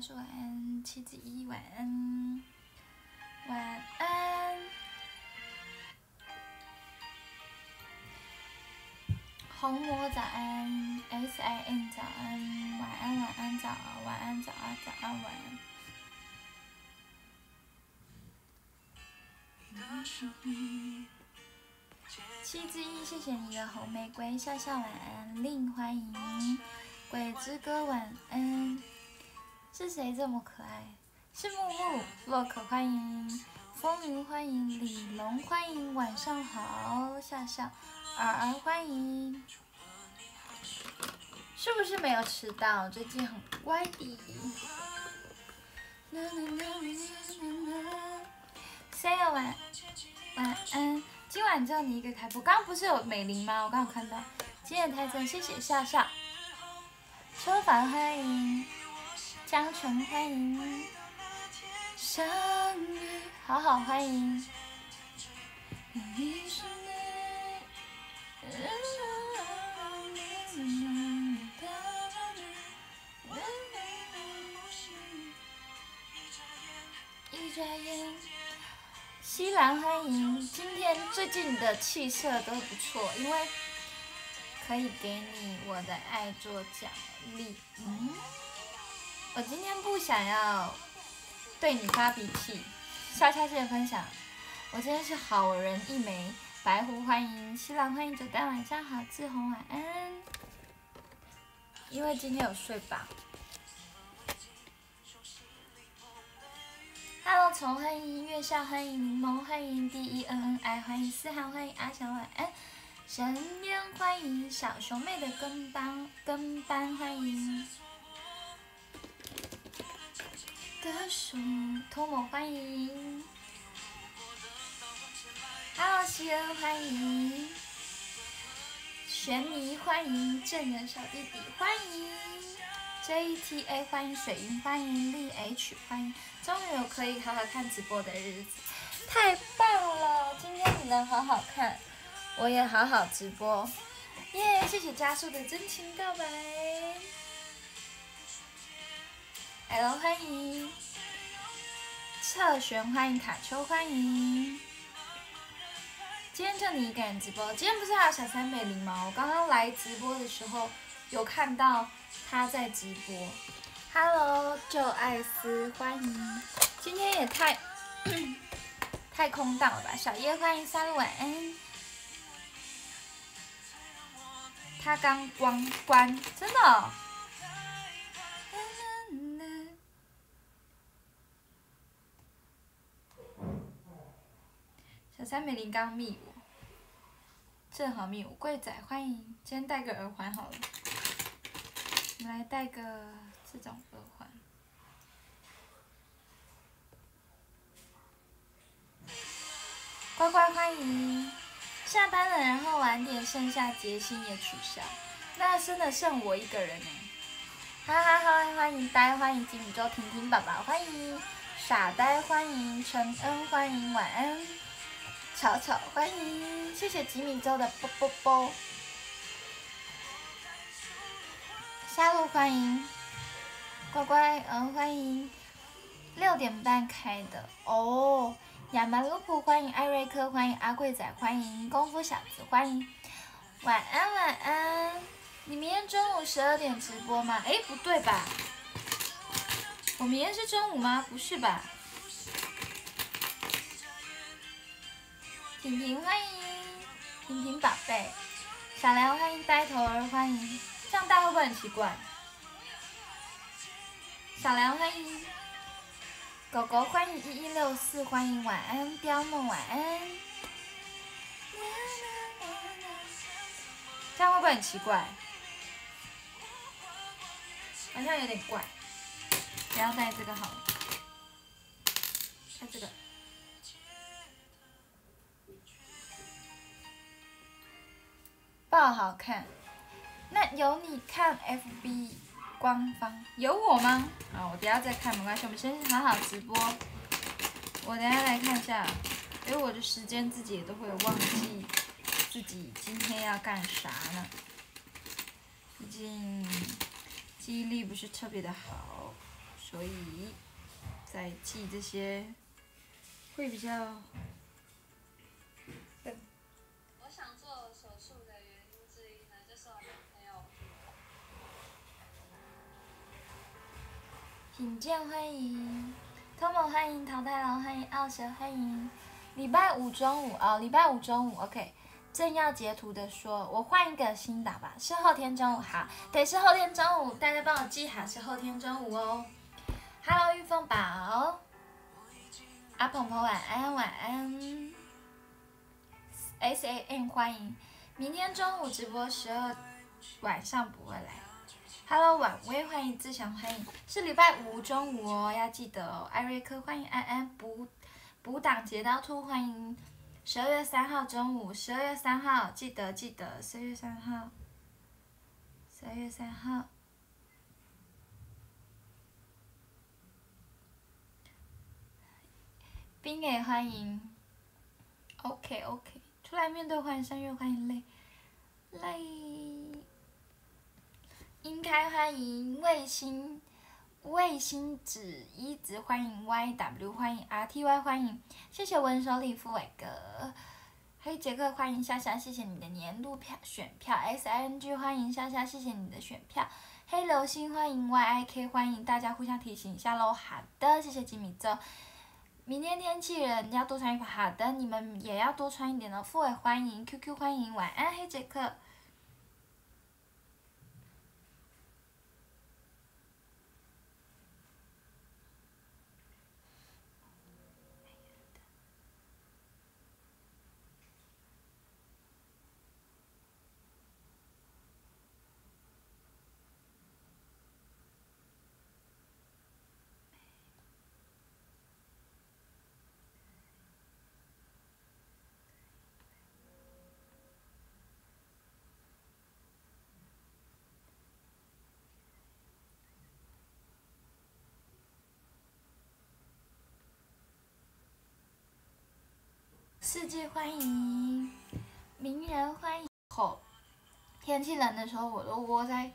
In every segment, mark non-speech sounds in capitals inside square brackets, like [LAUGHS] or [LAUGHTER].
他说晚安，七子一晚安，晚安。红魔早安，S I N 早安，晚安晚安早晚安早安早安晚安。七之一，谢谢你的红玫瑰，笑笑晚安，令欢迎，鬼之歌晚安，是谁这么可爱？是木木，洛可欢迎，风云欢迎，李龙欢迎，晚上好，笑笑，尔尔欢迎，是不是没有迟到？最近很乖的。say 晚晚安。今晚只有你一个开播，刚刚不是有美玲吗？我刚刚看到。今夜太真，谢谢笑笑。秋凡欢迎，江城欢迎，相遇好好欢迎。一眨眼。西兰欢迎，今天最近的气色都不错，因为可以给你我的爱做奖励。嗯，我今天不想要对你发脾气。笑笑谢分享，我今天是好人一枚。白狐欢迎，西兰欢迎，九蛋晚上好，志宏晚安。因为今天有睡吧。Hello，从欢迎月下，欢迎柠檬，欢迎 D E N N I，欢迎思涵，欢迎阿翔晚安，身边欢迎小熊妹的跟班跟班，欢迎。的手托某欢迎。Hello，西恩欢迎。玄迷欢迎，正人小弟弟欢迎。J T A 欢迎水云，欢迎 L H 欢迎。终于有可以好好看直播的日子，太棒了！今天你能好好看，我也好好直播，耶！谢谢加速的真情告白，Hello，欢迎，侧旋欢迎卡丘欢迎，今天就你一个人直播，今天不是还有小三美玲吗？我刚刚来直播的时候有看到她在直播。Hello，旧艾斯，欢迎。今天也太 [CLEARS THROAT] 太空荡了吧？小叶，欢迎三晚安。他刚关关，真的。小三美玲刚密我，正好密我。贵仔，欢迎。今天戴个耳环好了。我们来戴个。这种耳环，乖乖欢迎下班了，然后晚点剩下结薪也取消，那真的剩我一个人呢。哈哈哈！欢迎呆，欢迎金宇宙婷婷宝宝，欢迎傻呆，欢迎陈恩，欢迎晚安巧巧，欢迎谢谢吉米周的啵啵啵，下路欢迎。乖乖，嗯，欢迎六点半开的哦。亚麻露普，欢迎艾瑞克，欢迎阿贵仔，欢迎功夫小子，欢迎晚安晚安。你明天中午十二点直播吗？哎，不对吧？我明天是中午吗？不是吧？婷婷欢迎，婷婷宝贝，小梁欢迎呆头儿，欢迎，这样大会不会很奇怪？小梁欢迎，狗狗欢迎一一六四欢迎晚安雕梦晚安，这样会不会很奇怪？好像有点怪，不要戴这个好了，戴这个，爆好看，那有你看 FB。官方有我吗？啊，我等下再看，没关系，我们先好好直播。我等下来看一下，因为我的时间自己也都会忘记自己今天要干啥呢。毕竟记忆力不是特别的好，所以在记这些会比较。品鉴欢迎，Tomo 欢迎桃太郎欢迎傲蛇欢迎，礼拜五中午哦，礼拜五中午 OK。正要截图的说，我换一个新打吧，是后天中午好，对，是后天中午，大家帮我记好，是后天中午哦。Hello，玉凤宝，阿鹏鹏晚安晚安，S A N 欢迎，明天中午直播十二，晚上不会来。Hello，晚薇欢迎志祥欢迎，是礼拜五中午哦，要记得哦。艾瑞克欢迎安安补补档截刀兔欢迎。十二月三号中午，十二月三号记得记得，十二月三号，十二月三号。冰也欢迎，OK OK，出来面对欢迎三月欢迎累累，应该欢迎卫星。卫星子一直欢迎 YW 欢迎 RTY 欢迎，谢谢文手李富伟哥，黑杰克欢迎夏夏，谢谢你的年度票选票，SING 欢迎夏夏，谢谢你的选票，黑流星欢迎 YIK 欢迎，大家互相提醒一下喽，好的，谢谢吉米周，明天天气冷要多穿衣服，好的，你们也要多穿一点哦，富伟欢迎 QQ 欢迎晚安黑杰克。世界欢迎，名人欢迎。后天气冷的时候，我都窝在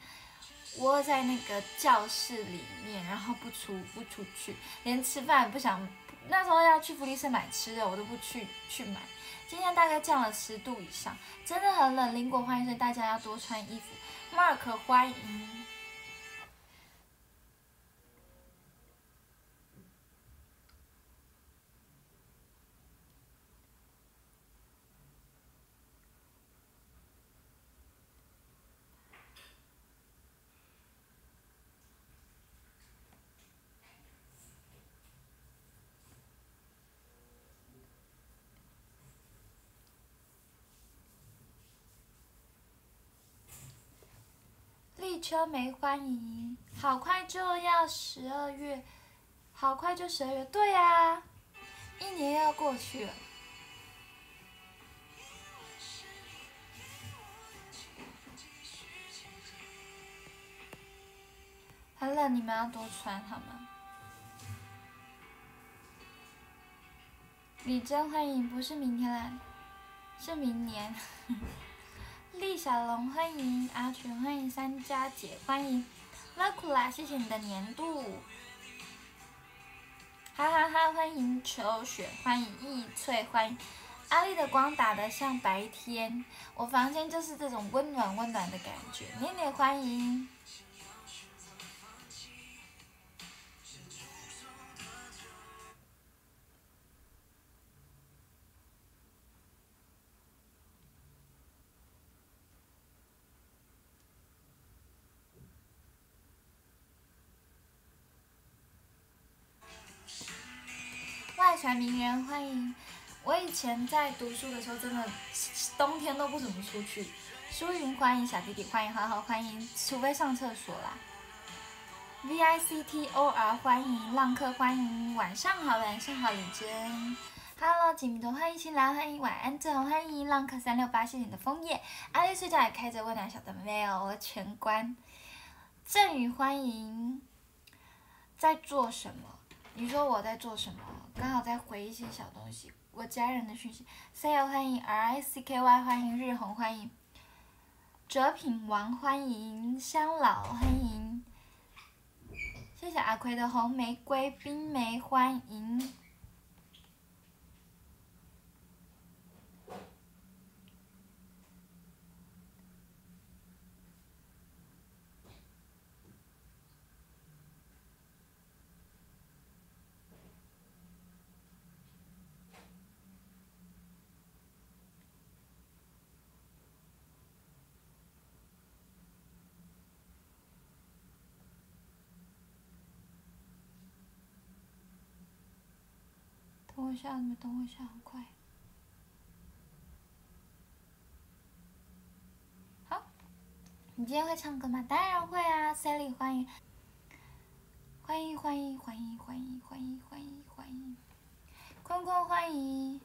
窝在那个教室里面，然后不出不出去，连吃饭不想。那时候要去福利社买吃的，我都不去去买。今天大概降了十度以上，真的很冷。邻国欢迎，所以大家要多穿衣服。Mark 欢迎。立秋没欢迎，好快就要十二月，好快就十二月，对呀，一年要过去了。很冷，你们要多穿好吗？李真欢迎，不是明天来，是明年。[LAUGHS] 李小龙欢迎阿全，欢迎三家姐，欢迎拉库拉，谢谢你的年度，哈哈哈！欢迎秋雪，欢迎易翠，欢迎阿丽的光打得像白天，我房间就是这种温暖温暖的感觉，咩咩欢迎。名人欢迎，我以前在读书的时候，真的冬天都不怎么出去。舒云欢迎小弟弟，欢迎好好欢迎，除非上厕所啦。V I C T O R 欢迎浪客欢迎，晚上好晚上好李真，Hello 锦米欢迎新来欢迎晚安正红欢迎浪客三六八谢谢你的枫叶，阿丽睡觉也开着温暖小灯没有我全关。振宇欢迎，在做什么？你说我在做什么？刚好在回一些小东西，我家人的讯息。C L 欢迎 R I C K Y 欢迎日红欢迎，哲品王欢迎香老欢迎，谢谢阿奎的红玫瑰冰梅，欢迎。下，你们等我一下，很快。好，你今天会唱歌吗？当然会啊，Sally 欢迎，欢迎欢迎欢迎欢迎欢迎欢迎欢迎，坤坤欢迎，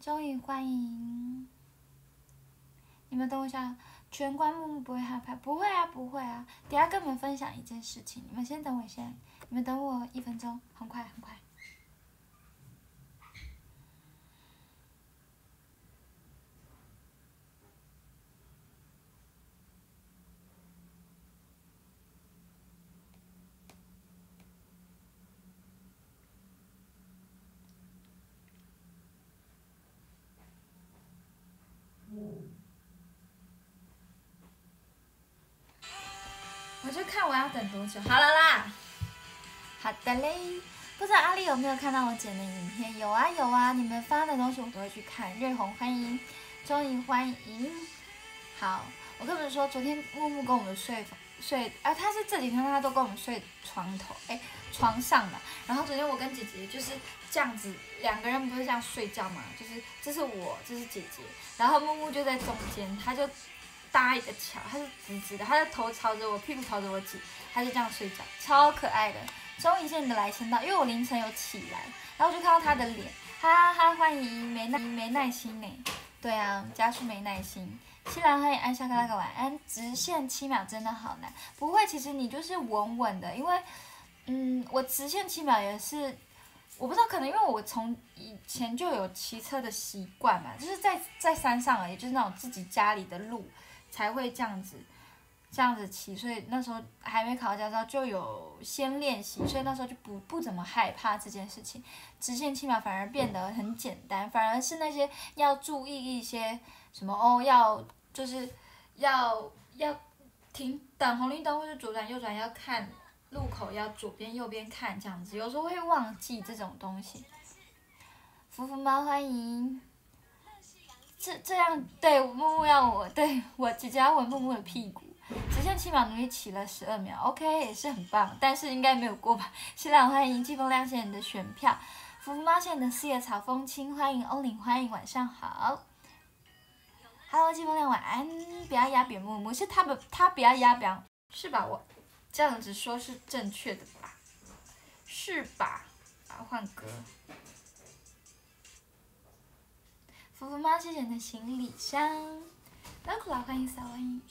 终于欢迎，你们等我一下。玄关木木不会害怕，不会啊，不会啊。等下跟你们分享一件事情，你们先等我一下，你们等我一分钟，很快很快。我就看我好了啦，好的嘞。不知道阿丽有没有看到我剪的影片？有啊有啊，你们发的东西我都会去看。瑞红欢迎，终于欢迎。好，我跟你们说，昨天木木跟我们睡睡，啊，他是这几天他都跟我们睡床头，哎，床上的。然后昨天我跟姐姐就是这样子，两个人不是这样睡觉嘛，就是这是我，这是姐姐，然后木木就在中间，他就。搭一个桥，他是直直的，他的头朝着我，屁股朝着我挤，他就这样睡觉，超可爱的。终于见你的来签到，因为我凌晨有起来，然后就看到他的脸，哈哈，欢迎没耐没耐心呢。对啊，家属没耐心。西兰欢迎安下克拉个晚安，直线七秒真的好难。不会，其实你就是稳稳的，因为，嗯，我直线七秒也是，我不知道，可能因为我从以前就有骑车的习惯嘛，就是在在山上而已，就是那种自己家里的路。才会这样子，这样子骑，所以那时候还没考驾照就有先练习，所以那时候就不不怎么害怕这件事情。直线七秒反而变得很简单，反而是那些要注意一些什么哦，要就是要要停等红绿灯或者左转右转要看路口，要左边右边看这样子，有时候会忘记这种东西。福福猫欢迎。这这样对木木要我对我姐姐要吻木木的屁股，直线七秒努力骑了十二秒，OK 也是很棒，但是应该没有过吧？新郎欢迎季风亮先生的选票，福福猫线的四叶草风轻欢迎欧林欢迎晚上好，Hello 季风亮晚安，不要压扁木木，是他不他不要压扁是吧？我这样子说是正确的吧？是吧？啊换歌。福福猫，谢谢你的行李箱。拉库拉，欢迎小欢迎。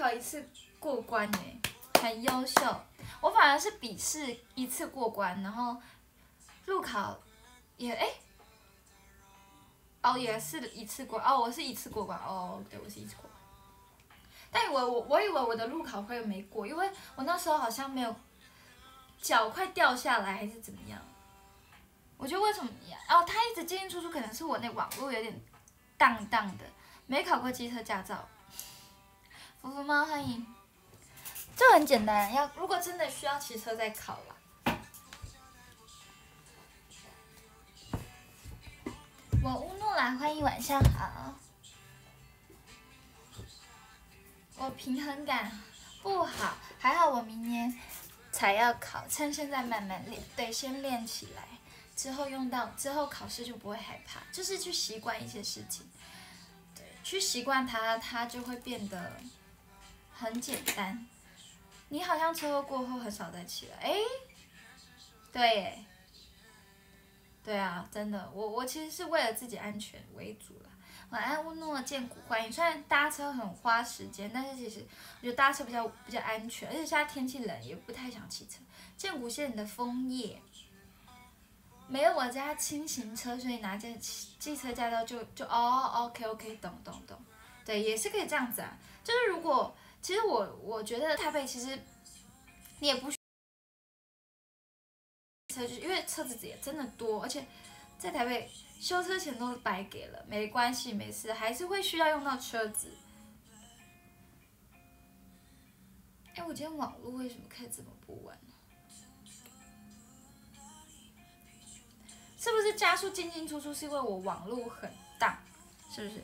考一次过关呢，很优秀。我反而是笔试一次过关，然后路考也哎，哦也是一次过哦，我是一次过关哦，对，我是一次过。但我我我以为我的路考会没过，因为我那时候好像没有脚快掉下来还是怎么样，我觉得为什么呀？哦，他一直进进出出，可能是我那网络有点荡荡的，没考过机车驾照。福福猫欢迎，这很简单，要如果真的需要骑车再考了。我乌诺兰欢迎晚上好。我平衡感不好，还好我明年才要考，趁现在慢慢练，对，先练起来，之后用到之后考试就不会害怕，就是去习惯一些事情，对，去习惯它，它就会变得很简单。你好像车祸过后很少再起来，哎，对，对啊，真的，我我其实是为了自己安全为主了。晚安，乌诺见古欢迎。虽然搭车很花时间，但是其实我觉得搭车比较比较安全，而且现在天气冷，也不太想骑车。见古县的枫叶，没有我家轻型车，所以拿着汽车驾照就就哦，OK OK，懂懂懂，对，也是可以这样子啊。就是如果其实我我觉得台北其实你也不需车，就因为车子也真的多，而且在台北修车钱都白给了，没关系没事，还是会需要用到车子。哎，我今天网络为什么开这么不稳？是不是加速进进出出是因为我网络很大？是不是？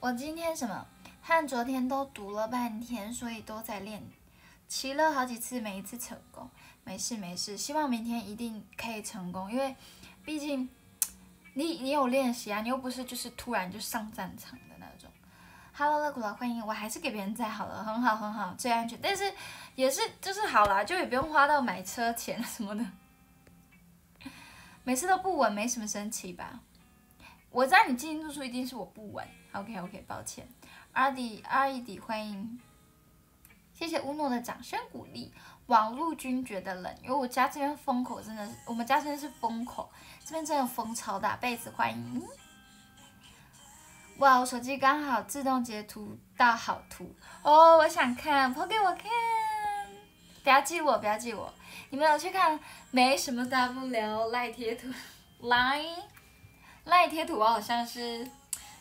我今天什么？和昨天都读了半天，所以都在练，骑了好几次，每一次成功。没事没事，希望明天一定可以成功，因为毕竟。你你有练习啊？你又不是就是突然就上战场的那种。Hello，乐苦了，欢迎！我还是给别人载好了，很好很好，最安全。但是也是就是好啦，就也不用花到买车钱什么的。每次都不稳，没什么神奇吧？我知道你进进出出一定是我不稳。OK OK，抱歉。阿迪阿姨迪，欢迎，谢谢乌诺的掌声鼓励。网路君觉得冷，因为我家这边风口真的是，我们家真的是风口。这边真的风超大，被子欢迎。哇，我手机刚好自动截图到好图哦，我想看，抛给我看。不要记我，不要记我。你们有去看？没什么大不了，赖贴图，[LAUGHS] 来，赖贴图，我好像是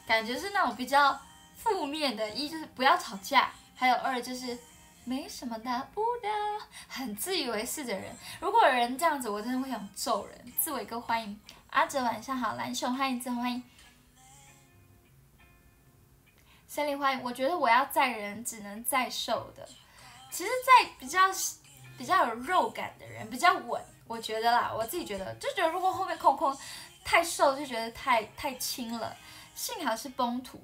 感觉是那种比较负面的，一就是不要吵架，还有二就是没什么大不了，很自以为是的人。如果有人这样子，我真的会想揍人。自伟哥欢迎，阿哲晚上好，蓝熊欢迎，自欢迎，森林欢迎。我觉得我要载人只能载瘦的，其实载比较比较有肉感的人比较稳，我觉得啦，我自己觉得就觉得如果后面空空太瘦就觉得太太轻了。幸好是崩土，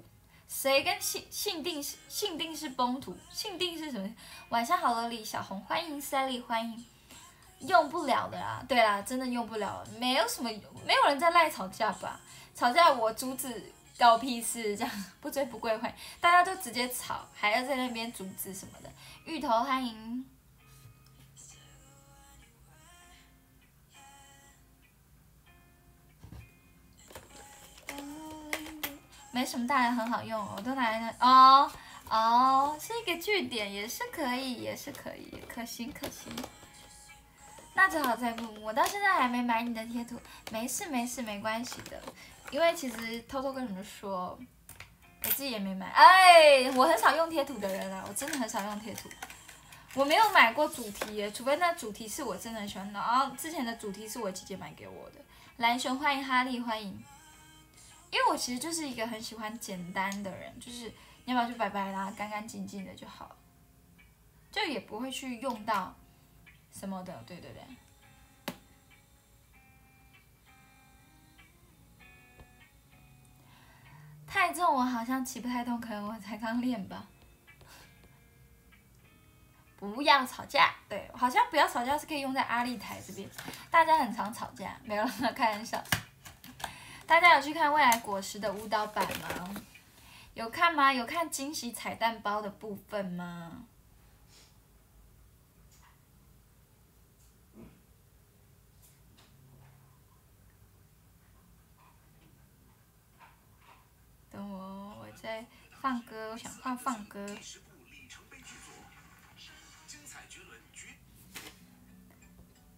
谁跟幸幸定是幸定是崩土？幸定是什么？晚上好，了，李小红欢迎，Sally 欢迎。用不了的啦，对啦，真的用不了，没有什么，没有人在赖吵架吧？吵架我阻止，搞屁事，这样 [LAUGHS] 不追不归会，大家都直接吵，还要在那边阻止什么的。芋头欢迎，没什么大人很好用，我都拿来那哦哦，是一个据点，也是可以，也是可以，可行可行。那只好再不，我到现在还没买你的贴图，没事没事没关系的，因为其实偷偷跟你们说，我自己也没买，哎，我很少用贴图的人啊，我真的很少用贴图，我没有买过主题，除非那主题是我真的很喜欢的，然后之前的主题是我姐姐买给我的，蓝熊欢迎哈利欢迎，因为我其实就是一个很喜欢简单的人，就是你要不要就拜拜啦，干干净净的就好，就也不会去用到。什么的，对对对。太重，我好像骑不太动，可能我才刚练吧。[LAUGHS] 不要吵架，对，好像不要吵架是可以用在阿丽台这边。大家很常吵架，没有开玩笑。大家有去看未来果实的舞蹈版吗？有看吗？有看惊喜彩蛋包的部分吗？等我，我在放歌，我想放放歌。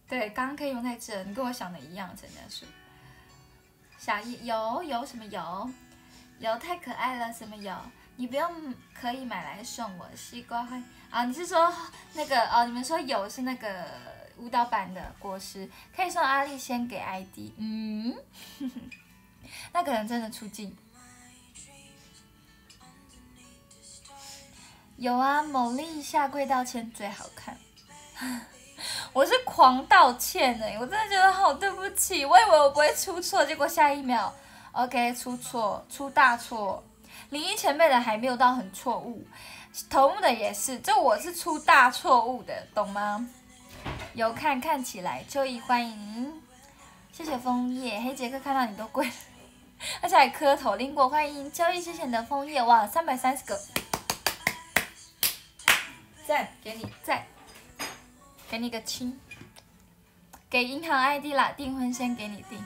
对，刚刚可以用在这，你跟我想的一样，真的是。小一有有什么有？有太可爱了，什么有？你不用可以买来送我西瓜啊？你是说那个哦？你们说有是那个舞蹈版的果实，可以送阿丽先给 ID。嗯，[LAUGHS] 那可能真的出镜。有啊，某丽下跪道歉最好看。我是狂道歉呢，我真的觉得好对不起，我以为我不会出错，结果下一秒，OK 出错，出大错。林一前辈的还没有到很错误，头目的也是，这我是出大错误的，懂吗？有看看起来秋意欢迎，谢谢枫叶黑杰克看到你都跪。而且还磕头。林果欢迎秋意谢谢你的枫叶，哇，三百三十个，赞，给你赞，给你个亲，给银行 ID 啦，订婚先给你订。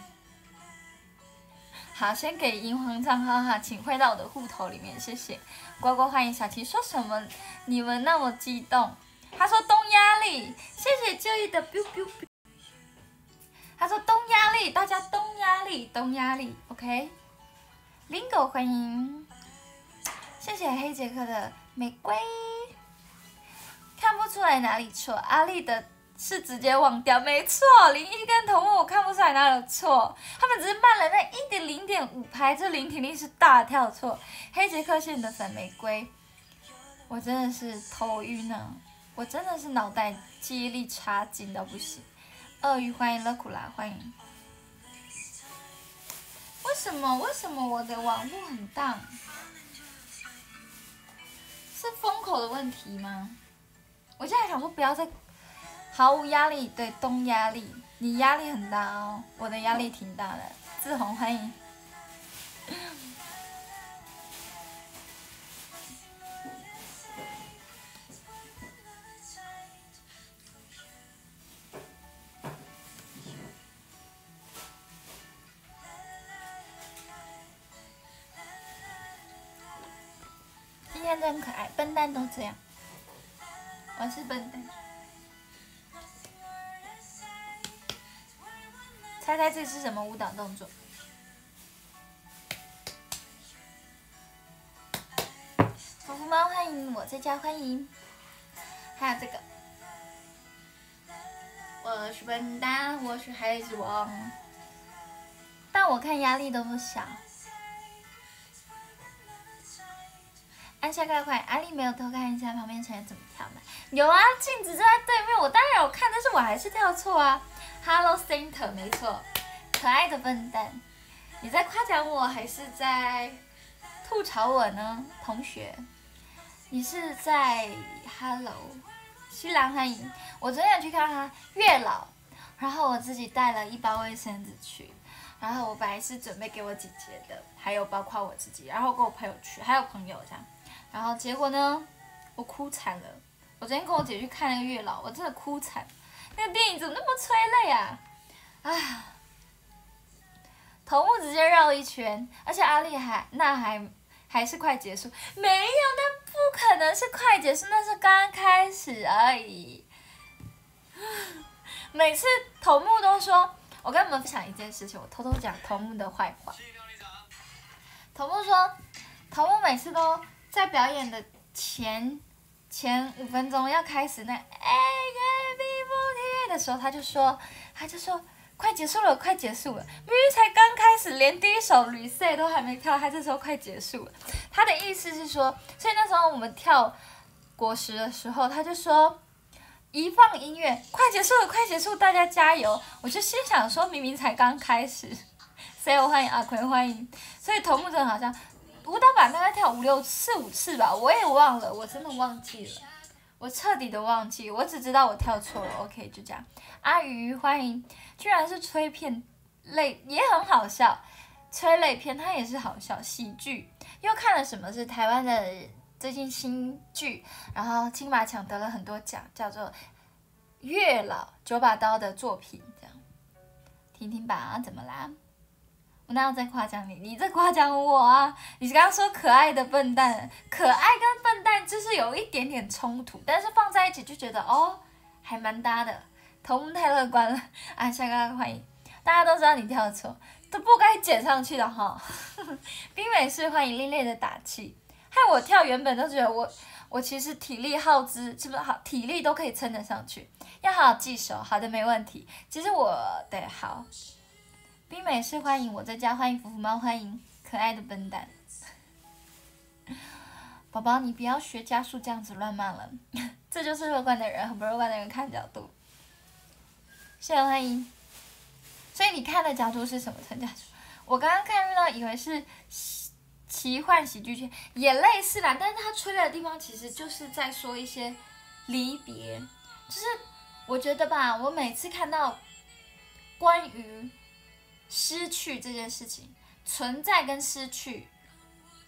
好，先给银行账号哈，请汇到我的户头里面，谢谢。乖乖欢迎小琪，说什么？你们那么激动？他说东压力，谢谢就义的 biu biu biu。他说东压力，大家东压力，东压力，OK。Lingo 欢迎，谢谢黑杰克的玫瑰，看不出来哪里错，阿丽的。是直接忘掉，没错，林一跟头目我看不出来哪有错，他们只是慢了那一点零点五拍，这林婷婷是大跳错。黑杰克是你的粉玫瑰，我真的是头晕啊，我真的是脑袋记忆力差劲到不行。鳄鱼欢迎乐苦拉欢迎，为什么为什么我的网络很荡？是风口的问题吗？我现在想说不要再。毫无压力，对，东压力，你压力很大哦，我的压力挺大的。志宏欢迎。今天真可爱，笨蛋都这样。我是笨蛋。猜猜这是什么舞蹈动作？福福猫欢迎我在家欢迎，还有这个，我是笨蛋，我是孩子王，但我看压力都不小。按下快快，阿丽没有偷看一下旁边成员怎么跳吗？有啊，镜子就在对面，我当然有看，但是我还是跳错啊。Hello Center，没错，可爱的笨蛋，你在夸奖我还是在吐槽我呢？同学，你是在 Hello，西兰欢迎，我昨天去看他月老，然后我自己带了一包卫生纸去，然后我本来是准备给我姐姐的，还有包括我自己，然后跟我朋友去，还有朋友这样，然后结果呢，我哭惨了，我昨天跟我姐去看那个月老，我真的哭惨。那个电影怎么那么催泪啊？啊！头目直接绕一圈，而且阿丽还那还还是快结束，没有，那不可能是快结束，那是刚开始而已。每次头目都说，我跟你们分享一件事情，我偷偷讲头目的坏话。头目说，头目每次都在表演的前前五分钟要开始那哎。的时候他就说，他就说快结束了，快结束了，明明才刚开始，连第一首《绿色》都还没跳，他这时候快结束了。他的意思是说，所以那时候我们跳果实的时候，他就说一放音乐，快结束了，快结束，大家加油！我就心想说，明明才刚开始，[LAUGHS] 所以我欢迎阿奎，欢迎。所以头目真的好像舞蹈版大概跳五六四五次吧，我也忘了，我真的忘记了。我彻底的忘记，我只知道我跳错了。OK，就这样。阿鱼欢迎，居然是催片类，也很好笑。催泪片它也是好笑，喜剧。又看了什么是台湾的最近新剧，然后金马奖得了很多奖，叫做《月老九把刀》的作品，这样听听吧。怎么啦？我哪有在夸奖你？你在夸奖我啊！你刚刚说可爱的笨蛋，可爱跟笨蛋就是有一点点冲突，但是放在一起就觉得哦，还蛮搭的。头目太乐观了 [LAUGHS] 啊！下个欢迎，大家都知道你跳错，都不该捡上去的哈。[LAUGHS] 冰美式欢迎另类的打气，害我跳原本都觉得我我其实体力耗资是不是好体力都可以撑得上去，要好好记手。好的，没问题。其实我对好。冰美式欢迎我在家，欢迎福福猫，欢迎可爱的笨蛋 [LAUGHS] 宝宝，你不要学加速这样子乱骂了，[LAUGHS] 这就是乐观的人和不乐观的人看角度。谢谢欢迎，所以你看的角度是什么？陈家我刚刚看遇到以为是奇幻喜剧片，也类似啦，但是他吹的地方其实就是在说一些离别，就是我觉得吧，我每次看到关于。失去这件事情，存在跟失去，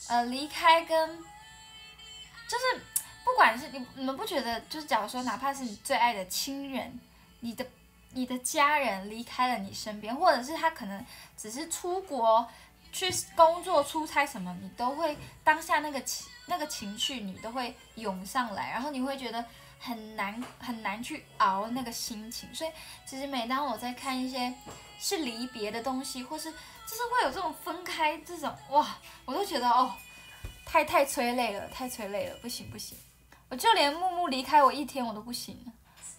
呃，离开跟，就是不管是你你们不觉得，就是假如说哪怕是你最爱的亲人，你的你的家人离开了你身边，或者是他可能只是出国去工作出差什么，你都会当下那个情那个情绪你都会涌上来，然后你会觉得。很难很难去熬那个心情，所以其实每当我在看一些是离别的东西，或是就是会有这种分开这种哇，我都觉得哦，太太催泪了，太催泪了，不行不行，我就连木木离开我一天我都不行。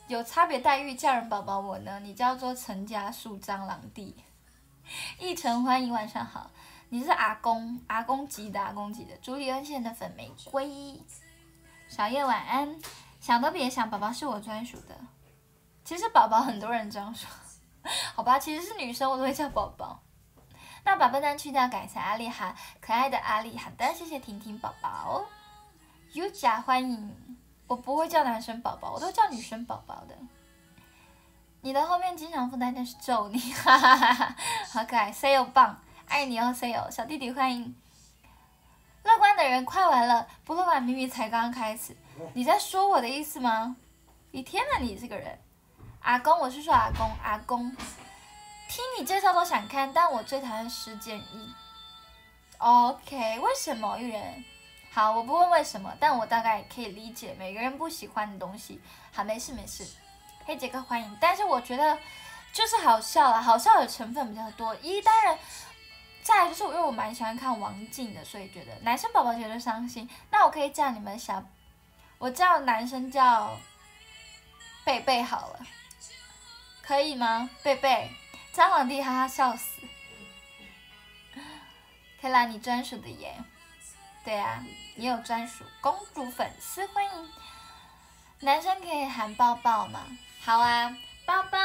有差别待遇家人宝宝我呢，你叫做陈家树蟑螂弟，一晨欢迎晚上好，你是阿公阿公级的阿公级的，朱丽恩县的粉玫瑰，小叶晚安。想都别想，宝宝是我专属的。其实宝宝很多人这样说，[LAUGHS] 好吧，其实是女生我都会叫宝宝。那宝宝单去掉改成阿丽哈，可爱的阿丽，好的，谢谢婷婷宝宝。优甲欢迎，我不会叫男生宝宝，我都叫女生宝宝的。你的后面经常附带的是咒你，哈哈哈哈，好可爱，say 棒，爱你哦，say 小弟弟欢迎。乐观的人快完了，不乐观明明才刚开始。你在说我的意思吗？你天哪，你这个人！阿公，我是说阿公，阿公，听你介绍都想看，但我最讨厌十减一。OK，为什么玉人？好，我不问为什么，但我大概可以理解每个人不喜欢的东西。好，没事没事。黑杰克欢迎，但是我觉得就是好笑了，好笑的成分比较多。一当然，再来就是因为我蛮喜欢看王静的，所以觉得男生宝宝觉得伤心。那我可以叫你们小。我叫男生叫贝贝好了，可以吗？贝贝，张皇帝哈哈笑死。可以啦，你专属的耶。对啊，你有专属公主粉丝欢迎。男生可以喊抱抱吗？好啊，抱抱，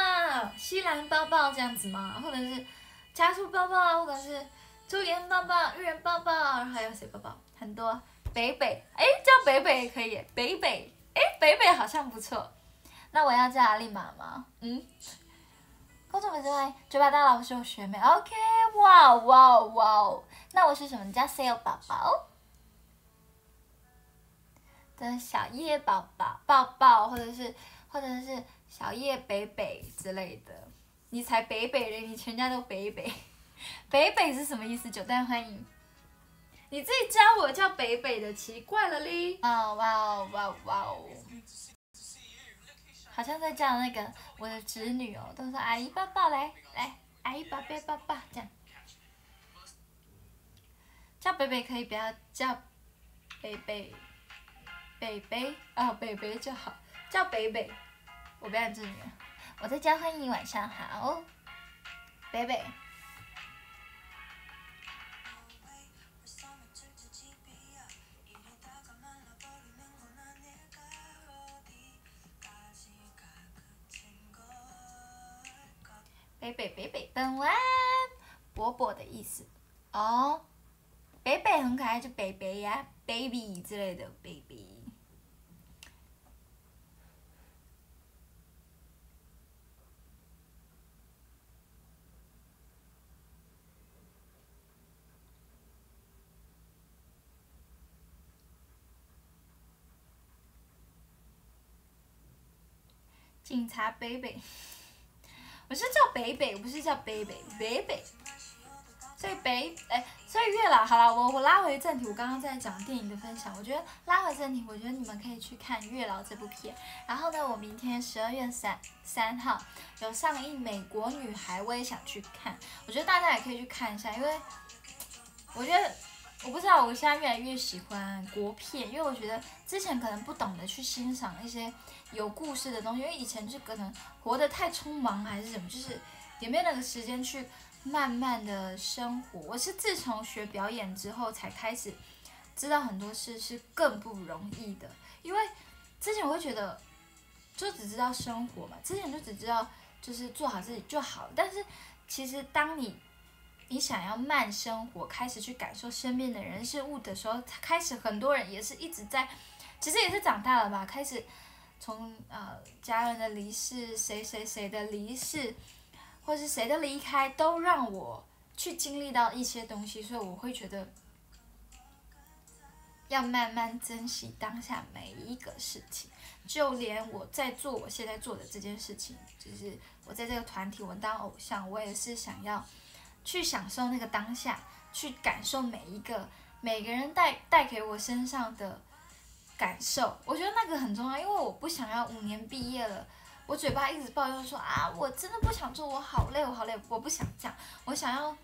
西兰抱抱这样子吗？或者是加速抱抱，或者是朱颜抱抱、玉人抱抱，还有谁抱抱？很多。北北，哎，叫北北也可以，北北，哎，北北好像不错。那我要叫阿丽玛吗？嗯。公主们之外，嘴巴大佬是我学妹，OK，哇哇哇！那我是什么？叫 Sale 宝宝的小叶宝宝，抱抱，或者是或者是小叶北北之类的。你才北北嘞，你全家都北北。[LAUGHS] 北北是什么意思？九蛋欢迎。你自己教我叫北北的，奇怪了哩！啊哇哦哇哇哦，好像在叫那个我的侄女哦，都说阿姨抱抱来来，阿姨宝贝抱抱这样。叫北北可以不要叫北北，北北啊北北就好，叫北北，我不要侄女，我在家欢迎晚上好，北北。北北北北本湾，伯伯的意思哦。北北很可爱，就北北呀，baby 之类的 baby。警察 baby。我是叫北北，我不是叫北北，北北。所以北，哎，所以月老，好了，我我拉回正题，我刚刚在讲电影的分享，我觉得拉回正题，我觉得你们可以去看《月老》这部片。然后呢，我明天十二月三三号有上映《美国女孩》，我也想去看。我觉得大家也可以去看一下，因为我觉得我不知道，我现在越来越喜欢国片，因为我觉得之前可能不懂得去欣赏一些。有故事的东西，因为以前就是可能活得太匆忙还是什么，就是也没有那个时间去慢慢的生活。我是自从学表演之后，才开始知道很多事是更不容易的。因为之前我会觉得，就只知道生活嘛，之前就只知道就是做好自己就好。但是其实当你你想要慢生活，开始去感受身边的人事物的时候，开始很多人也是一直在，其实也是长大了吧，开始。从呃家人的离世，谁谁谁的离世，或是谁的离开，都让我去经历到一些东西，所以我会觉得要慢慢珍惜当下每一个事情。就连我在做我现在做的这件事情，就是我在这个团体，我当偶像，我也是想要去享受那个当下，去感受每一个每个人带带给我身上的感受。我觉得那个很重要，因为我不想要五年毕业了，我嘴巴一直抱怨说啊，我真的不想做，我好累，我好累，我不想这样。我想要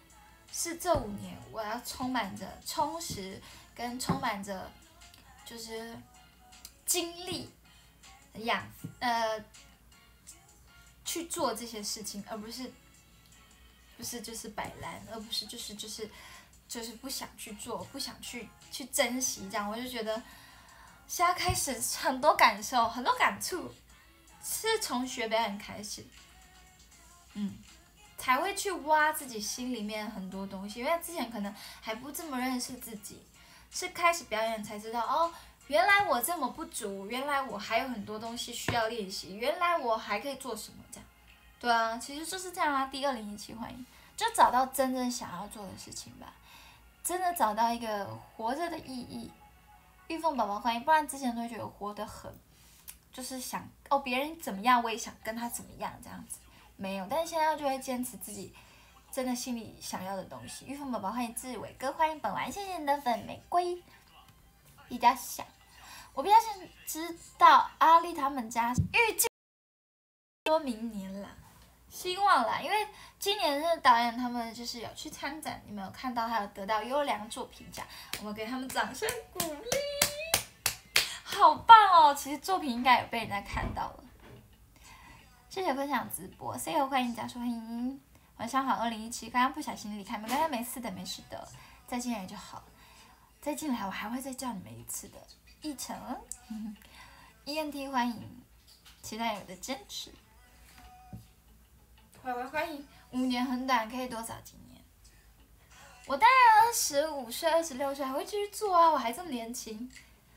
是这五年，我要充满着充实，跟充满着就是精力。养呃去做这些事情，而不是不是就是摆烂，而不是就是就是就是不想去做，不想去去珍惜这样，我就觉得现在开始很多感受，很多感触，是从学表演开始，嗯，才会去挖自己心里面很多东西，因为之前可能还不这么认识自己，是开始表演才知道哦。原来我这么不足，原来我还有很多东西需要练习，原来我还可以做什么？这样，对啊，其实就是这样啊。第二零一七欢迎，就找到真正想要做的事情吧，真的找到一个活着的意义。玉凤宝宝欢迎，不然之前都会觉得活得很，就是想哦别人怎么样，我也想跟他怎么样这样子，没有。但是现在就会坚持自己真的心里想要的东西。玉凤宝宝欢迎志伟哥，欢迎本丸，谢谢你的粉玫瑰。比较想，我比较想知道阿丽他们家预计说明年啦，希望啦，因为今年是导演他们就是有去参展，你们有看到还有得到优良作品奖，我们给他们掌声鼓励，好棒哦！其实作品应该有被人家看到了，谢谢分享直播，C E 欢迎加速欢迎，晚上好，二零一七，刚刚不小心离开，没关系，没事的，没事的，再进来就好。再进来，我还会再叫你们一次的。一成，E N T 欢迎，期待我的坚持。乖乖欢迎，五年很短，可以多少今年？我当然二十五岁、二十六岁还会继续做啊，我还这么年轻。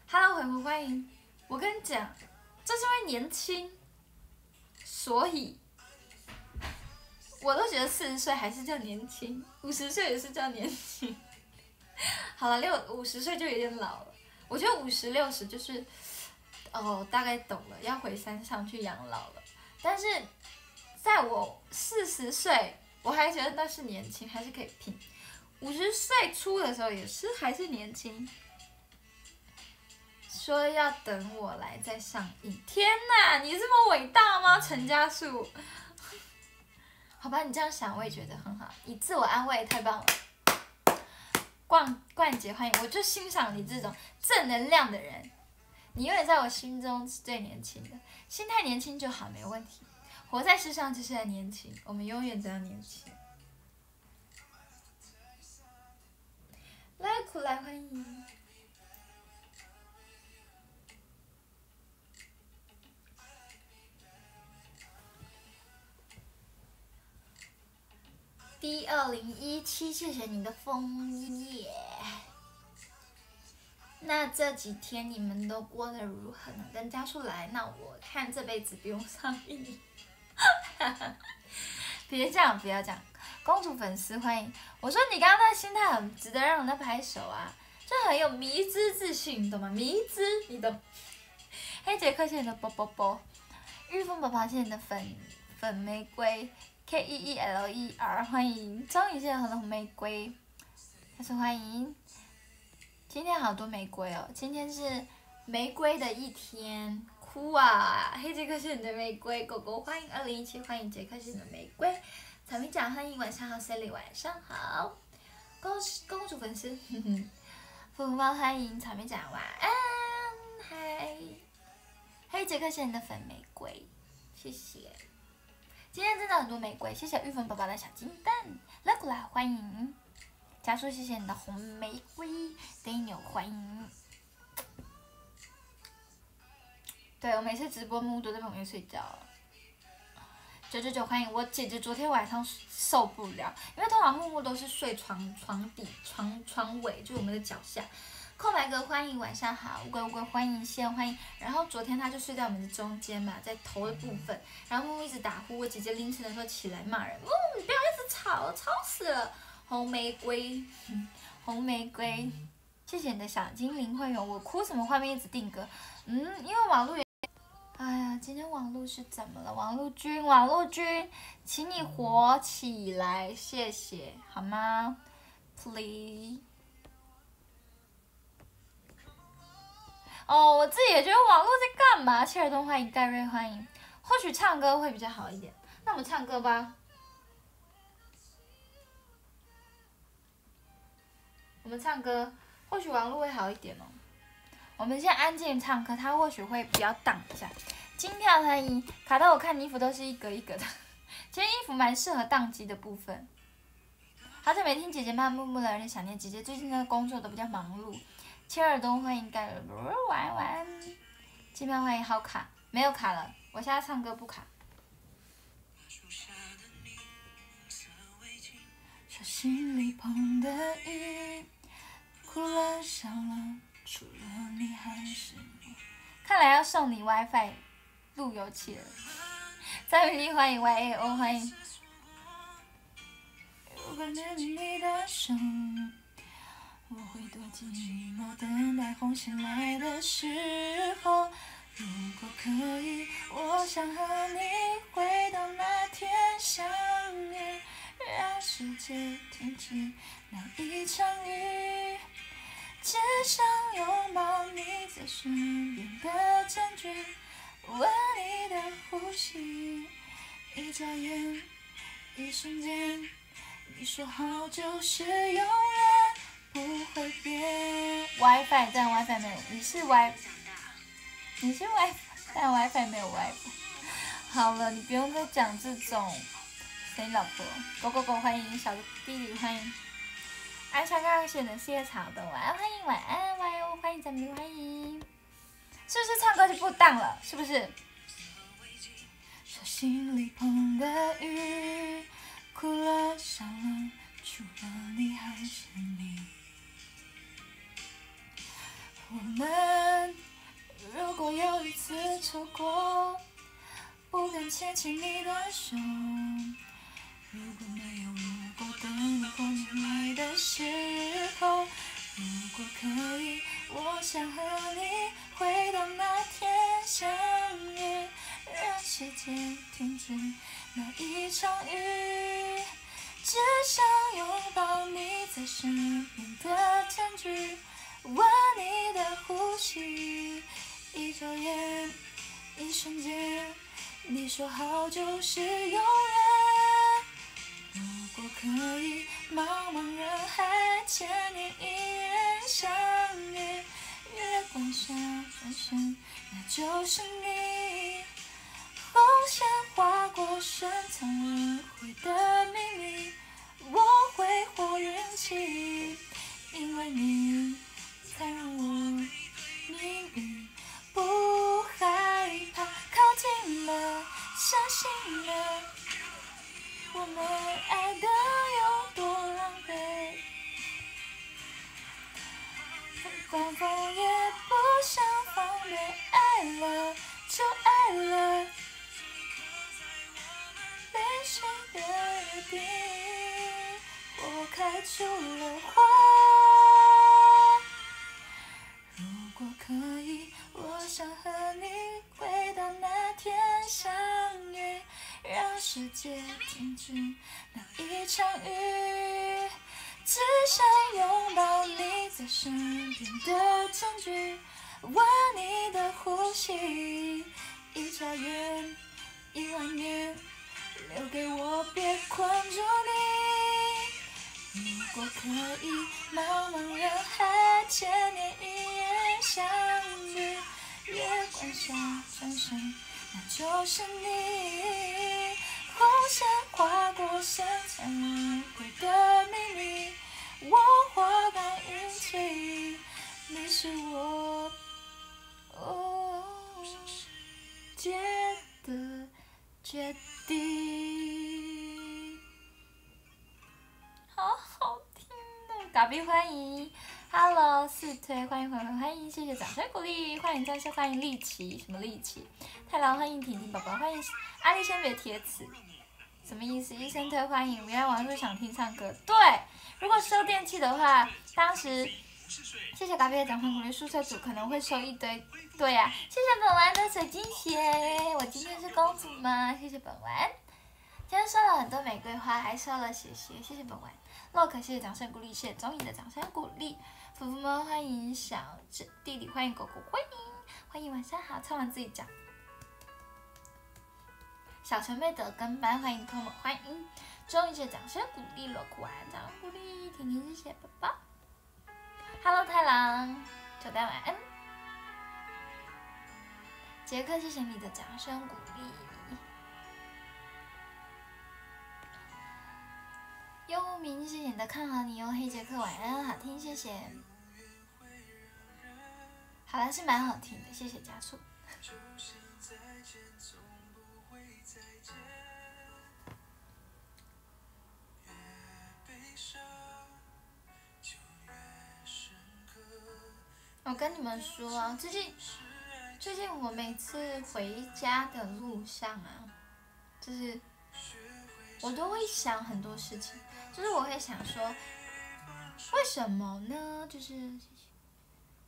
Hello，回回欢迎。我跟你讲，这是因为年轻，所以我都觉得四十岁还是叫年轻，五十岁也是叫年轻。[LAUGHS] 好了，六五十岁就有点老了。我觉得五十六十就是，哦，大概懂了，要回山上去养老了。但是，在我四十岁，我还觉得那是年轻，还是可以拼。五十岁初的时候也是还是年轻。说要等我来再上映，天哪，你这么伟大吗，陈家树？[LAUGHS] 好吧，你这样想我也觉得很好，以自我安慰，太棒了。冠冠杰欢迎，我就欣赏你这种正能量的人，你永远在我心中是最年轻的，心态年轻就好，没问题。活在世上就是要年轻，我们永远都要年轻。来苦来欢迎。D 二零一七，谢谢你的枫叶。那这几天你们都过得如何呢？等家出来，那我看这辈子不用上映。[LAUGHS] 别这样，不要这样。公主粉丝欢迎。我说你刚刚那心态很值得让人家拍手啊，就很有迷之自信，懂吗？迷之，你懂。黑杰克，谢谢你的啵啵啵。玉峰宝宝，谢谢你的粉粉玫瑰。K E E L E R，欢迎，终于见到红玫瑰，再次欢迎。今天好多玫瑰哦，今天是玫瑰的一天，哭啊！黑杰克是你的玫瑰，狗狗欢迎二零一七，欢迎杰克是你的玫瑰，草莓酱欢迎晚上好，Sally 晚上好，公公主粉丝，哼哼，福猫欢迎草莓酱晚安，嗨，黑杰克是你的粉玫瑰，谢谢。今天真的很多玫瑰，谢谢玉粉宝宝的小金蛋，来过来欢迎，加速谢谢你的红玫瑰，Daniel 欢迎，对我每次直播木木都在旁边睡觉，九九九欢迎我姐姐，昨天晚上受不了，因为通常木木都是睡床床底床床尾，就我们的脚下。空白哥欢迎晚上好，乌龟乌龟欢迎先欢迎，然后昨天他就睡在我们的中间嘛，在头的部分，然后木木一直打呼，我姐姐凌晨的时候起来骂人，木木你不要一直吵，吵死了，红玫瑰，红玫瑰，谢谢你的小精灵会员，我哭什么？画面一直定格，嗯，因为网络也，哎呀，今天网络是怎么了？网络君，网络君，请你活起来，谢谢，好吗？Please。哦，我自己也觉得网络在干嘛？切尔东欢迎，盖瑞欢迎，或许唱歌会比较好一点，那我们唱歌吧。我们唱歌，或许网络会好一点哦。我们先安静唱歌，它或许会比较荡一下。金票欢迎，卡到我看衣服都是一格一格的，其实衣服蛮适合宕机的部分。好久没听姐姐漫木木了，有点想念姐姐。最近的工作都比较忙碌。切尔东欢迎盖尔玩玩，金票欢迎好卡，没有卡了，我现在唱歌不卡。心里碰的雨。哭了笑了，除了你还是我。看来要送你 WiFi 路由器了。张雨丽欢迎 YAO 欢迎。如果牵起你的手，我会多寂寞，等待红线来的时候。如果可以，我想和你回到那天相遇，让世界停止那一场雨。只想拥抱你在身边的证据，闻你的呼吸，一眨眼，一瞬间，你说好就是永远不会变。WiFi 但 WiFi 没有，你是 Wi，你是 Wi，但 WiFi 没有 WiFi。好了，你不用再讲这种。谁老婆？狗狗狗欢迎小弟弟欢迎。爱上刚刚选的谢草的晚安，欢迎晚安，晚安，欢迎咱们欢迎，是不是？唱歌就不当了？是不是？手心里碰的雨，哭了。笑了，除了。你还是？你。我们如果有一次错过，不敢牵起你的手。如果没，等你红来的时候，如果可以，我想和你回到那天相遇，让世界停止那一场雨，只想拥抱你在身边的证据，闻你的呼吸，一眨眼，一瞬间，你说好就是永远。我可以，茫茫人海，千年一眼相遇，月光下转身，那就是你。红线划过深藏轮回世界停止那一场雨，只想拥抱你在身边的证据，闻你的呼吸，一眨眼，一万年，留给我，别困住你。如果可以，茫茫人海，千年一眼相遇，月光下转身。那就是你，红线划过深藏轮回的秘密，我花般运气，你是我结的决定。好好听的，嘎逼欢迎。Hello，四推欢迎欢迎欢迎，谢谢掌声鼓励，欢迎再次欢迎丽奇，什么丽奇？太郎欢迎婷婷宝宝，欢迎阿丽先别贴词，什么意思？医生推欢迎，原来王叔想听唱歌。对，如果收电器的话，当时谢谢咖啡的掌声鼓励，宿舍组可能会收一堆。对呀、谢谢本丸的水晶鞋，我今天是公主吗？谢谢本丸。今天收了很多玫瑰花，还收了鞋鞋，谢谢本丸。洛克，谢谢掌声鼓励，谢谢综艺的掌声鼓励。福福们欢迎小弟弟，欢迎狗狗，欢迎欢迎，晚上好，唱完自己讲。小陈妹的跟班，欢迎朋友们，欢迎。终于是掌声鼓励了，苦完掌声鼓励，甜甜谢谢宝宝。Hello 太郎，九代晚安。杰克，谢谢你的掌声鼓励。幽无名，谢谢你的看好你哦，黑杰克晚安，好听，谢谢。好了，是蛮好听的，谢谢加速。我跟你们说啊，最近最近我每次回家的路上啊，就是我都会想很多事情，就是我会想说，为什么呢？就是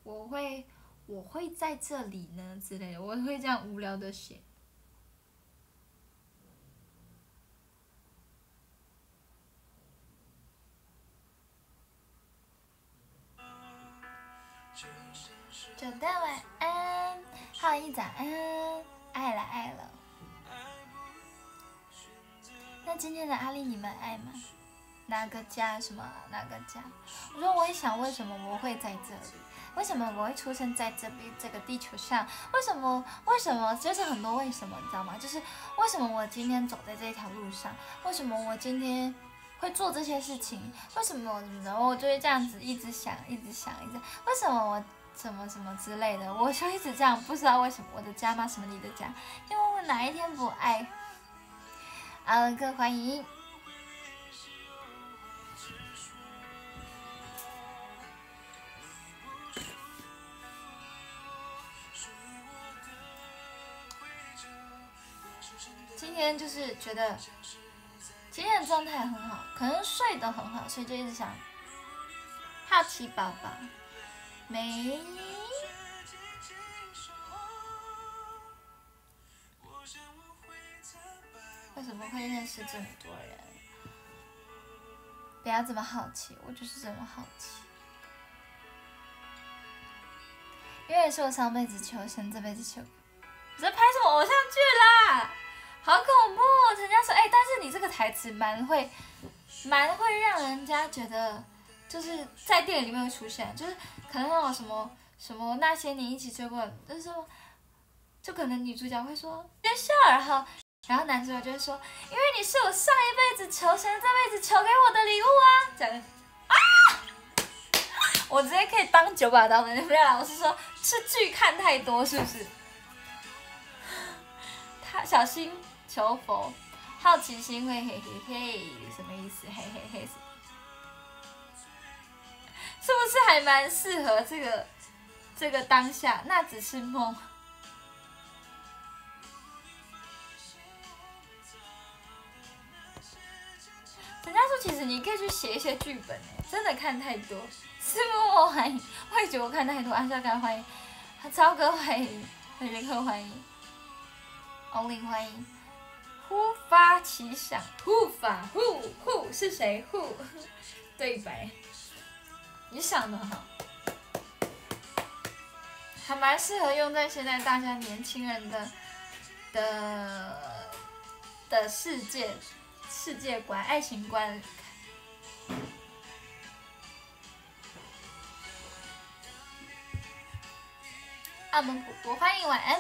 我会我会在这里呢之类的，我会这样无聊的写。九代晚安，浩一早安，爱了爱了。那今天的阿丽你们爱吗？哪个家？什么哪个家？我说我也想，为什么我会在这里？为什么我会出生在这边这个地球上？为什么？为什么？就是很多为什么，你知道吗？就是为什么我今天走在这条路上？为什么我今天会做这些事情？为什么？然后我就会这样子一直想，一直想，一直为什么我？什么什么之类的，我就一直这样，不知道为什么我的家吗？什么你的家？因为我哪一天不爱？阿文哥欢迎。今天就是觉得今天的状态很好，可能睡得很好，所以就一直想好奇宝宝。没。为什么会认识这么多人？不要这么好奇，我就是这么好奇。因为是我上辈子求生，这辈子求。你在拍什么偶像剧啦？好恐怖！人家说，哎、但是你这个台词蛮会，蛮会让人家觉得。就是在电影里面会出现，就是可能那种什么什么那些年一起追过，就是说，就可能女主角会说别笑，然后然后男主角就会说，因为你是我上一辈子求神，这辈子求给我的礼物啊，这样啊，[LAUGHS] 我直接可以当九把刀的，没有啦，我是说，是剧看太多是不是？[LAUGHS] 他小心求佛，好奇心会嘿嘿嘿，什么意思？嘿嘿嘿。是不是还蛮适合这个这个当下？那只是梦。人家说，其实你可以去写一些剧本，真的看太多。是默默欢迎，我也觉得我看太多。安笑哥欢迎，超哥欢迎，黑杰克欢迎，欧林欢迎。忽发奇想，忽发忽忽是谁？忽 [LAUGHS] 对白。你想的好，还蛮适合用在现在大家年轻人的的的世界世界观、爱情观。澳门普多欢迎晚安。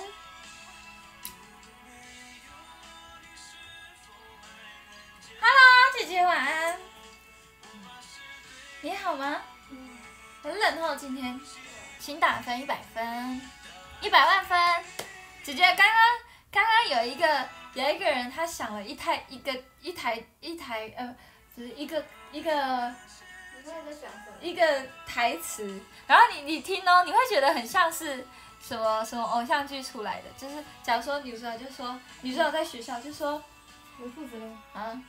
Hello，姐姐晚安。你好吗？很冷哦，今天，请打分一百分，一百万分。姐姐刚刚刚刚有一个有一个人，他想了一台一个一台一台呃，就是一个一个？一个台词，然后你你听哦，你会觉得很像是什么什么偶像剧出来的，就是假如说女主角就说女主角在学校就说，我负责了。啊？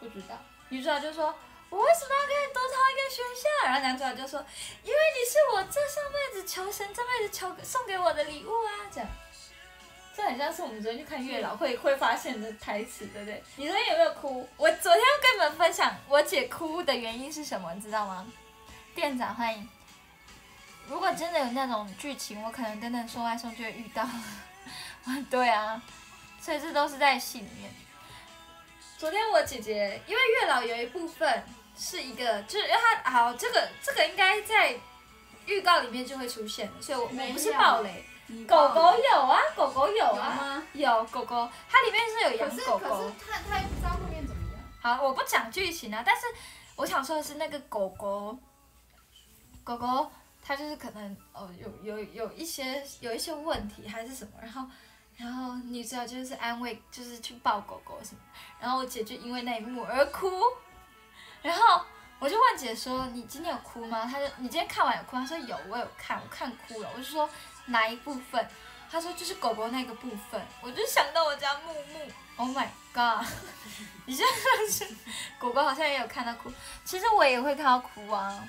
不知道。女主角就说：“我为什么要跟你多掏一个学校？”然后男主角就说：“因为你是我这上辈子求神这辈子求送给我的礼物啊！”这样，这很像是我们昨天去看月老会会发现的台词，对不对？你昨天有没有哭？我昨天要跟你们分享我姐哭的原因是什么，你知道吗？店长欢迎。如果真的有那种剧情，我可能真的送外送就会遇到。[LAUGHS] 对啊，所以这都是在戏里面。昨天我姐姐，因为月老有一部分是一个，就是因为她好这个这个应该在预告里面就会出现的，所以我我不是暴雷。狗狗有啊，狗狗有有啊，吗？有狗狗，它里面是有养狗狗可是。他他也不知道后面怎么样。好，我不讲剧情啊，但是我想说的是那个狗狗，狗狗它就是可能哦有有有一些有一些问题还是什么，然后然后女主角就是安慰，就是去抱狗狗什么，然后我姐就因为那一幕而哭，然后我就问姐说你今天有哭吗？她说你今天看完有哭吗？她说有，我有看，我看哭了。我就说哪一部分？她说就是狗狗那个部分，我就想到我家木木，Oh my god！[LAUGHS] 你现在是狗狗好像也有看到哭，其实我也会看到哭啊。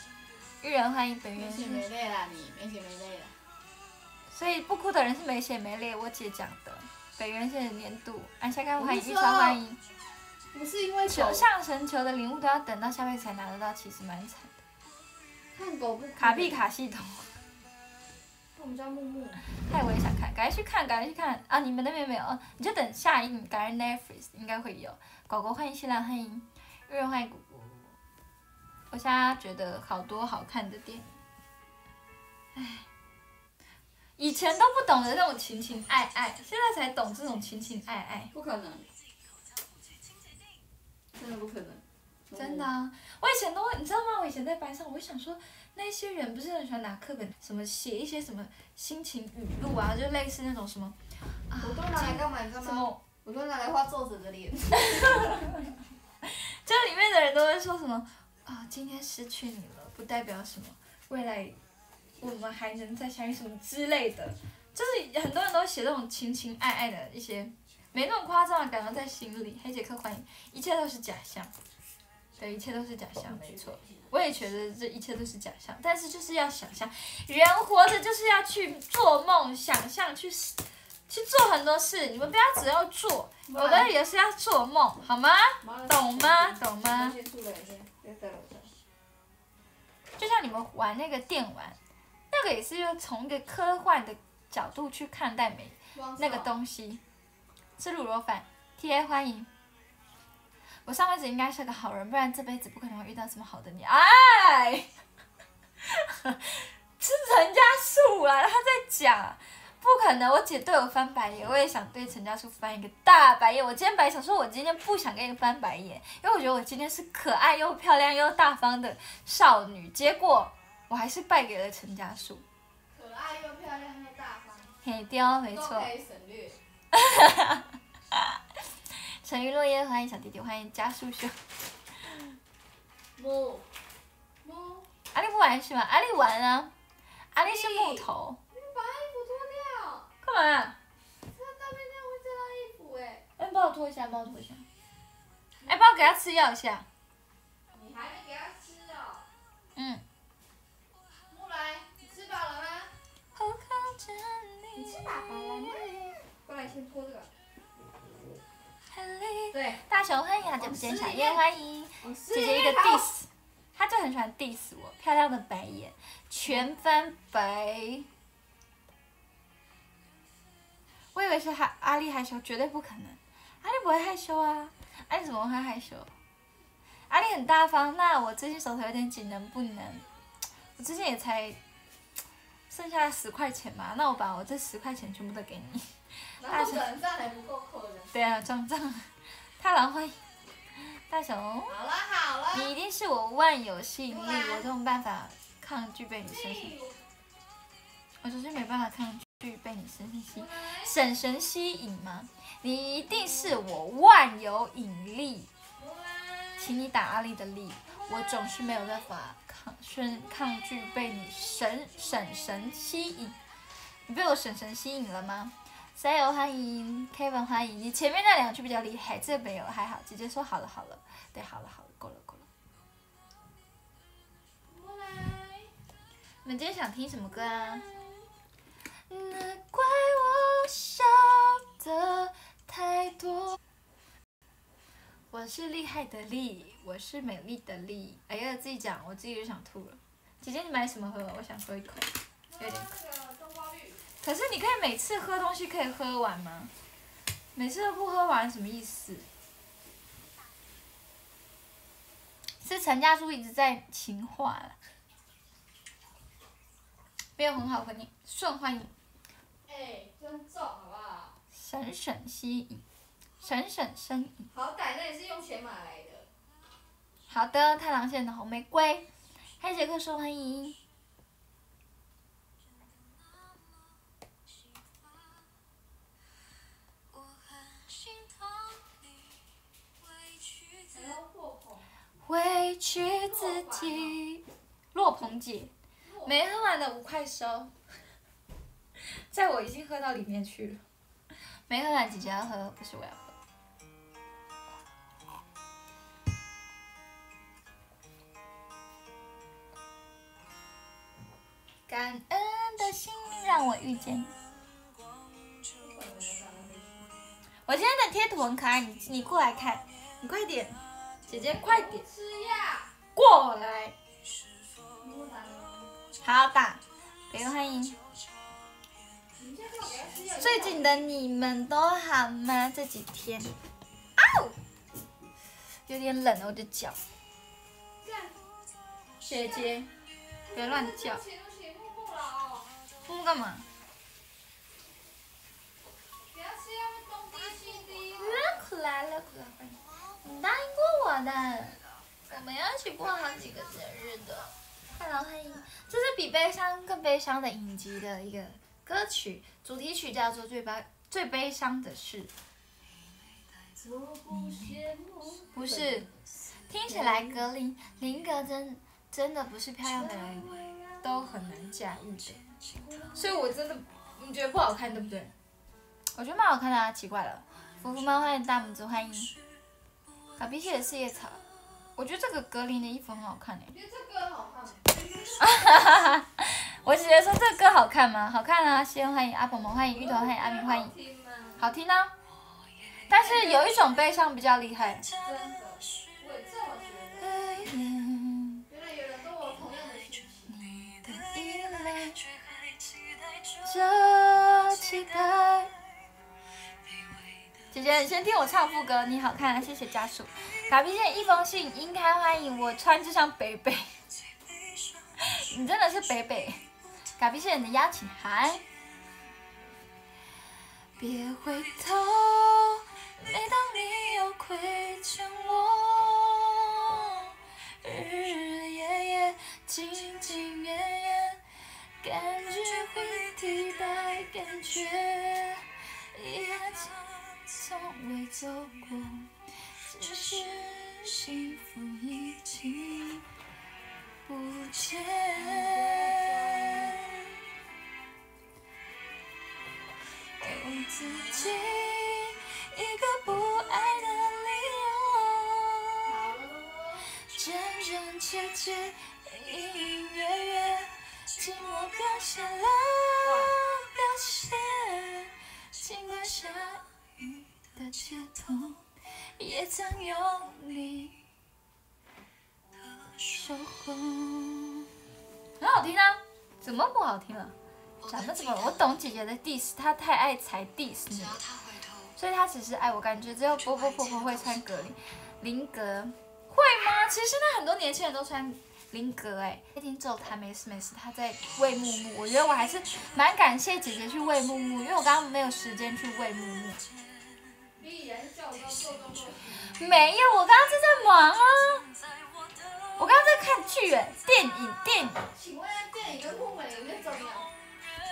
玉人欢迎本没源是，血没泪啦你，没血没泪啦。所以不哭的人是没血没泪，我姐讲的。北元县的年度，安夏干欢迎玉超欢迎，不是因为求狗上神球的礼物都要等到下辈子才拿得到，其实蛮惨的。看狗不卡币，卡系统，我们家木木。嗨，我也想看，赶快去看，赶快去看啊！你们那边没有，哦你就等下映，赶快 Netflix 应该会有。狗狗欢迎新郎欢迎，玉人欢迎姑姑。我现在觉得好多好看的电影，唉，以前都不懂得那种情情爱爱，现在才懂这种情情爱爱。不可能，真的不可能。真的、啊，我以前都会，你知道吗？我以前在班上，我就想说，那些人不是很喜欢拿课本什么写一些什么心情语录啊，就类似那种什么啊，我都拿来干嘛？你知道吗？我都拿来画作者的脸。[LAUGHS] 这里面的人都会说什么啊，今天失去你了，不代表什么，未来我们还能再相遇什么之类的，就是很多人都写这种情情爱爱的一些，没那么夸张，感到在心里。黑杰克欢迎，一切都是假象，对，一切都是假象，没错。我也觉得这一切都是假象，但是就是要想象，人活着就是要去做梦、想象、去去做很多事。你们不要只要做，有的也是要做梦，好吗？懂吗？懂吗？就像你们玩那个电玩，那个也是要从一个科幻的角度去看待美那个东西。吃卤肉饭，T A 欢迎。我上辈子应该是个好人，不然这辈子不可能会遇到这么好的你。哎，是陈家树啊，他在讲，不可能。我姐对我翻白眼，我也想对陈家树翻一个大白眼。我今天本来想说，我今天不想跟你翻白眼，因为我觉得我今天是可爱又漂亮又大方的少女，结果我还是败给了陈家树。可爱又漂亮又大方，嘿，雕，没错。可以省略。[LAUGHS] 沉鱼落雁，欢迎小弟弟，欢迎加速秀。木木，阿丽不玩是吗？阿丽玩啊，阿丽是木头。你把衣服脱掉，干嘛？这大便这样会沾到衣服哎。哎，帮我脱一下，帮我脱一下。哎，帮我给他吃药一下。你还没给他吃哦。嗯。木来，你吃饱了吗？你吃饱了吗？过来先脱这个。大熊欢迎好久不见，小叶欢迎。姐姐姐一个 diss，她就很喜欢 diss 我，漂亮的白眼，全翻白。我以为是害阿丽害羞，绝对不可能，阿丽不会害羞啊，阿丽怎么会害羞？阿丽很大方，那我最近手头有点紧，能不能？我最近也才剩下十块钱嘛，那我把我这十块钱全部都给你。然后转账还不够扣的。对啊。太郎欢迎，大熊。好了好了。你一定是我万有吸引力，我这种办法抗拒被你深深，我就是没办法抗拒被你深深吸，婶婶吸引吗？你一定是我万有引力，请你打阿力的力，我总是没有办法抗顺抗拒被你神婶婶吸引，你被我婶婶吸引了吗？加油欢迎 Kevin 欢迎你前面那两句比较厉害，这没有还好，姐姐说好了好了，对好了好了够了够了。你们今天想听什么歌啊？难怪我笑的太多。我是厉害的厉，我是美丽的丽。哎呀，自己讲，我自己就想吐了。姐姐，你买什么喝？我想喝一口。有点那个冬瓜绿，可是你可以每次喝东西可以喝完吗？每次都不喝完什么意思？是陈家书一直在情话了，没有很好和你顺欢迎哎，尊重好不好？省省吸引，省省呻吟。好歹那也是用钱买来的。好的，太郎县的红玫瑰，黑杰克受欢迎。委屈自己。洛鹏姐，没喝完的五块收，在我已经喝到里面去了。没喝完姐姐要喝，不是我要喝。感恩的心让我遇见你。我今天的贴图很可爱，你你过来看，你快点，姐姐快点。过来。好打，别欢迎。最近的你们都好吗？这几天，嗷，有点冷了我的脚。姐姐，别乱叫对。不起对不起，木木了。木木干嘛？来来。你答应过我的，我们要一起过好几个节日的。欢迎欢迎。这是比悲伤更悲伤的影集的一个歌曲，主题曲叫做《最悲最悲伤的事》。不。是，听起来格林林格真真的不是漂亮的人都很难驾驭的，所以我真的你觉得不好看对不对？我觉得蛮好看的啊，奇怪了。福福妈欢迎大拇指欢迎，卡皮蟹的四叶草，我觉得这个格林的衣服很好看诶。你觉得这歌好看吗？[LAUGHS] 我姐姐说这个歌好看吗？好看啊！先欢迎阿鹏鹏，欢迎芋头，欢迎阿明，欢迎？好听啊。但是有一种悲伤比较厉害。真的，我这么觉得。原来有人跟我同样的心情。这期待。姐姐，你先听我唱副歌，你好看、谢谢家属。卡皮线一封信，应该欢迎我穿就像北北，[LAUGHS] 你真的是北北。卡皮线的邀请函，别回头，每当你又亏欠我，日日夜夜，兢兢业业。感觉会替代感觉，遗憾从未走过，只是幸福已经不见。给自己一个不爱的理由。真真切切，隐隐约约，寂寞表现了表现。尽管下的街头，也曾用力的守候。很好听啊，怎么不好听了？讲的怎么？我懂姐姐的 diss，她太爱踩 diss 你，所以她只是爱我。感觉只有波波婆婆会穿格林林格，会吗？其实现在很多年轻人都穿林格哎。那天只有她没事没事，她在喂木木。我觉得我还是蛮感谢姐姐去喂木木，因为我刚刚没有时间去喂木木。没有，我刚刚正在忙啊，我刚刚在看剧哎，电影电影，请问电影跟木美有没有重要？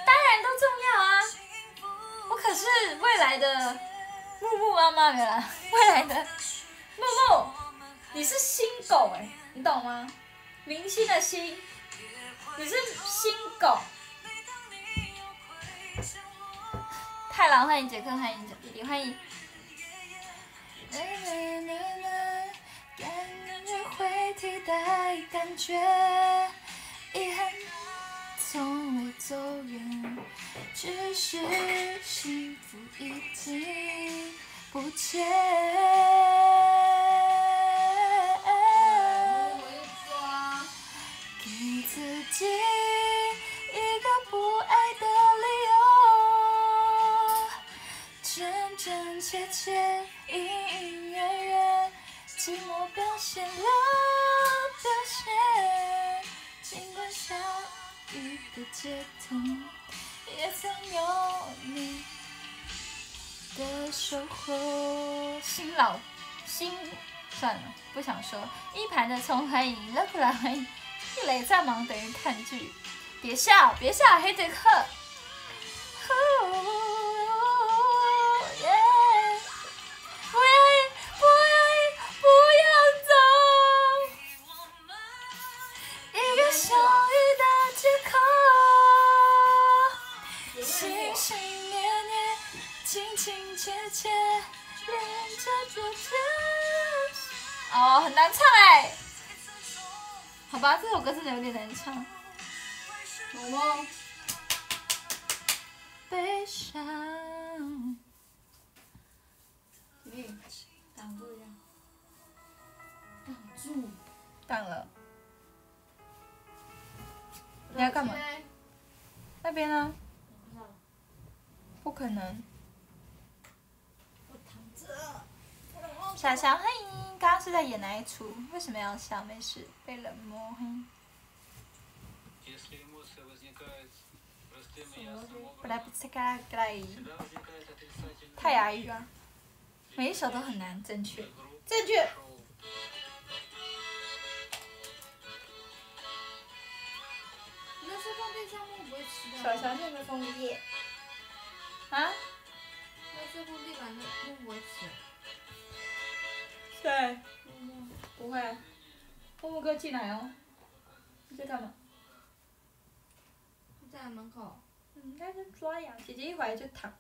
当然都重要啊。我可是未来的木木妈妈，原来未来的木木，你是新狗哎，你懂吗？明星的星，你是新狗。太郎欢迎杰克，欢迎弟弟，欢迎。感觉会替代感觉，遗憾从未走远，只是幸福已经不见。新老新算了，不想说。一盘的葱欢迎，乐克兰欢迎。一雷再忙等于看剧，别笑别笑，黑杰克。小小欢迎，刚刚是在演哪一出？为什么要笑？没事，被冷漠。嘿。太压抑了，每一首都很难正确，正确。进来哦。你在干嘛？在门口。嗯，在这抓痒。姐姐一会儿就躺。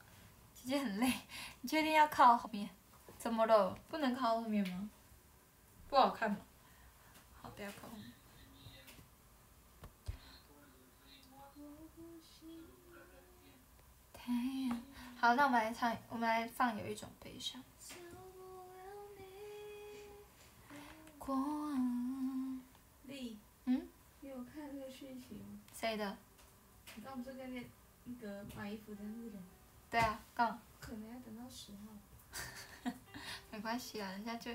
姐姐很累，你确定要靠后面？怎么了？不能靠后面吗？不好看吗？好，不要靠后面。太阳。好，那我们来唱，我们来放有一种悲伤。过往。丽。嗯。你有看那个讯息吗？谁的？你刚不是跟那那个买衣服的那个人？对啊，刚。可能要等到十号。[LAUGHS] 没关系啊，人家就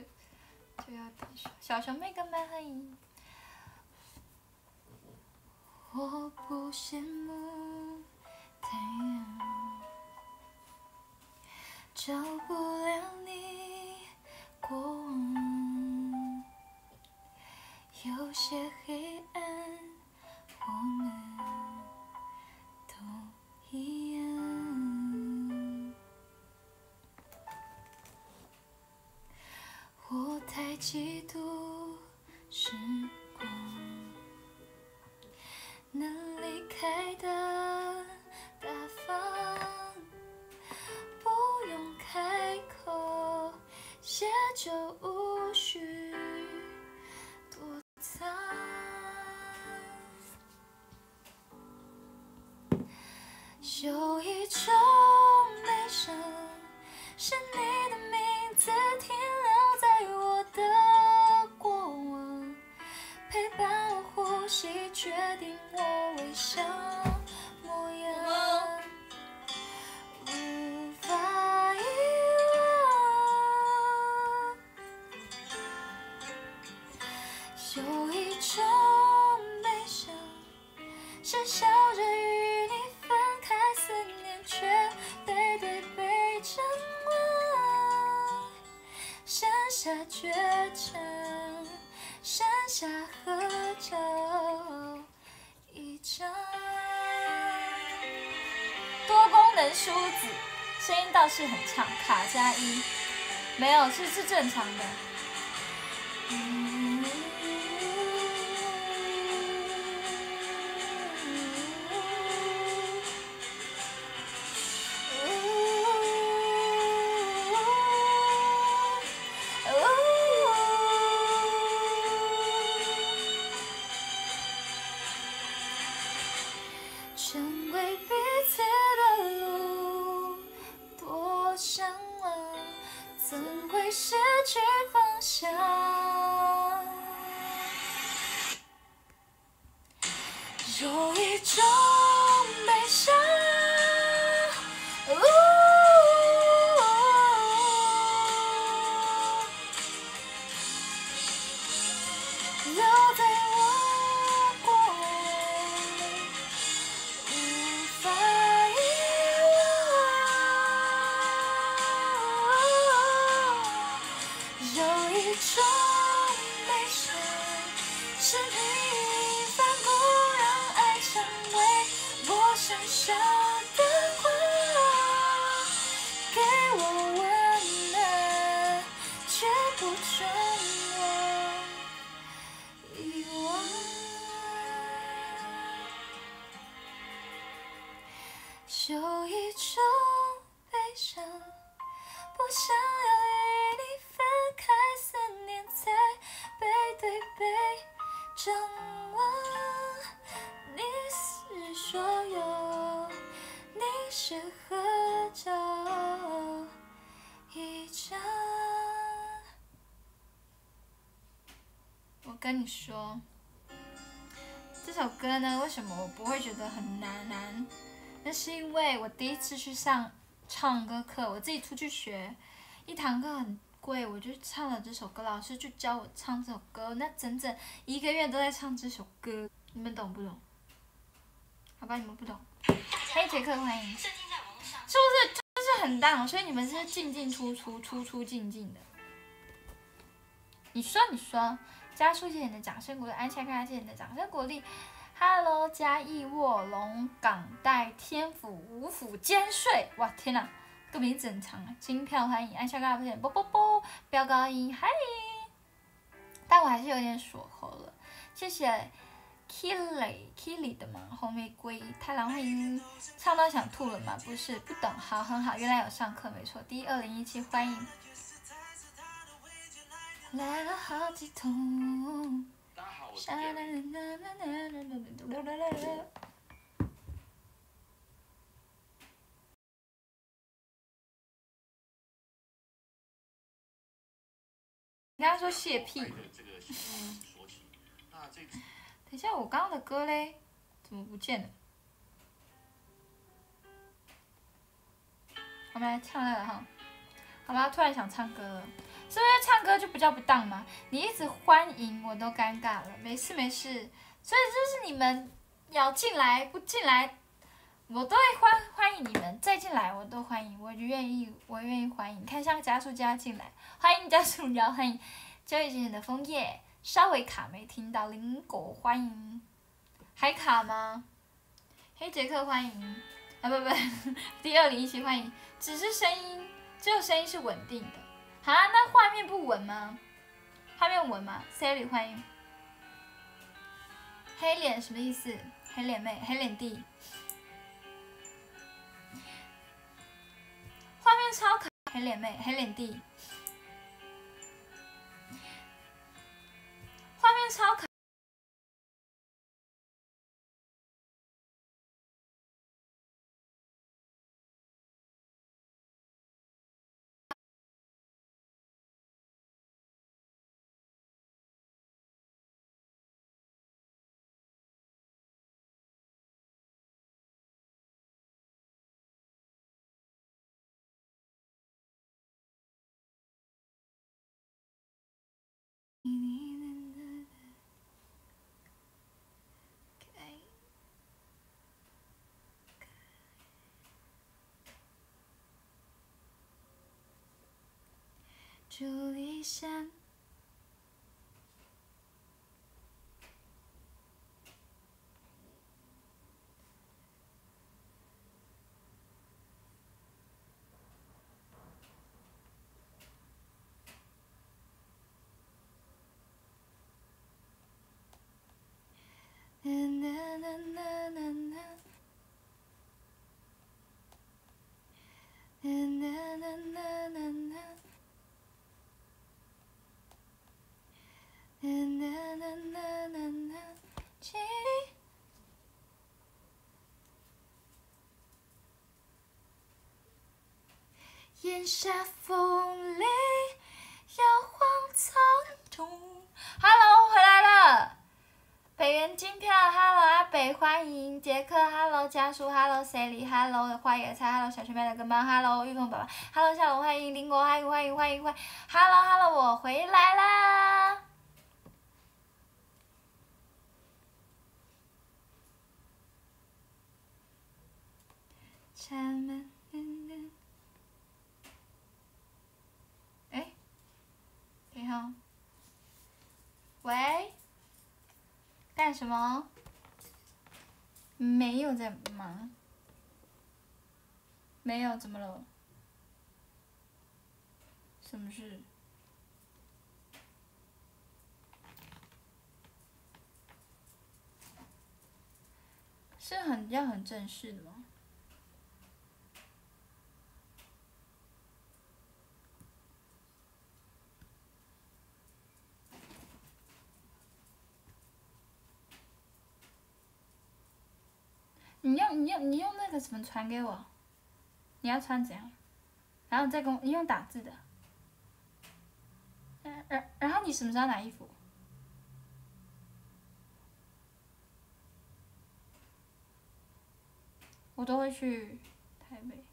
就要等小熊妹跟麦欢迎。我不羡慕太阳，照不亮你过往，有些黑暗，我们都一样。我太嫉妒时光，能离开的大方，不用开口，写就无需有一种悲伤，是你的名字停留在我的过往，陪伴我呼吸，决定我微笑。绝尘，山，下合照一张。多功能梳子，声音倒是很唱，卡加一，没有是是正常的。上唱歌课，我自己出去学，一堂课很贵，我就唱了这首歌，老师就教我唱这首歌，那整整一个月都在唱这首歌，你们懂不懂？好吧，你们不懂。嘿，杰克，欢迎。是不是就是很大？所以你们是进进出出，出出进进的。你说，你说。加速姐姐的掌声鼓励，安恰卡姐姐的掌声鼓励。Hello，嘉义卧龙港带天府五府兼税，哇天哪，个名字很长啊！金票欢迎，安恰卡姐姐啵啵啵，飙高音嗨！但我还是有点锁喉了，谢谢 Killy Killy 的嘛，红玫瑰太郎欢迎，唱到想吐了吗？不是，不懂，好很好，原来有上课，没错，第二零一七欢迎。来了好几通。大家好，我是你刚刚说谢屁。等一下，我刚刚的歌嘞，怎么不见了？我们来唱那个哈，好吧，突然想唱歌了。是不是唱歌就不叫不当吗？你一直欢迎我都尴尬了，没事没事。所以就是你们要进来不进来，我都会欢欢迎你们再进来，我都欢迎，我就愿意我愿意欢迎。看像加速加进来，欢迎加速加欢迎。交易姐姐的枫叶稍微卡没听到，林果欢迎，还卡吗？黑杰克欢迎啊不不，第二零一七欢迎，只是声音，只有声音是稳定的。啊，那画面不稳吗？画面稳吗？Sally 欢迎。黑脸什么意思？黑脸妹，黑脸弟。画面超可，黑脸妹，黑脸弟。画面超可。朱丽山。下风里摇晃草丛。Hello，回来了。北园金票，Hello 阿北，欢迎杰克，Hello 家属，Hello Sally，Hello 花野菜，Hello 小学妹的跟班，Hello 玉凤爸爸，Hello 小龙，欢迎林国，欢迎欢迎欢迎欢迎，Hello Hello 我回来啦。前门，哎，你好，喂。干什么？没有在忙。没有，怎么了？什么事？是很要很正式的吗？你用你用你用那个什么传给我？你要穿怎样？然后再跟我你用打字的。然然然后你什么时候拿衣服？我都会去台北。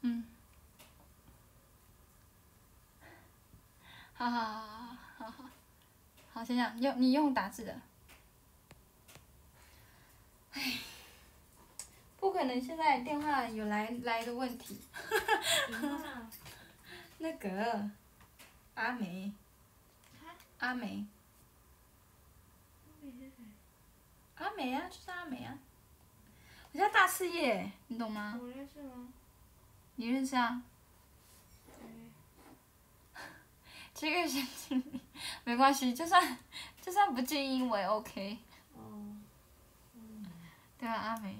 嗯。好好好好好好，好先生，用你用打字的。唉，不可能，现在电话有来来的问题。那个，阿梅。阿梅。阿梅啊，就是阿梅啊。我家大事业，你懂吗？我认识吗？你认识啊？这个是没关系，就算就算不静音我也 OK。哦。对啊，阿梅。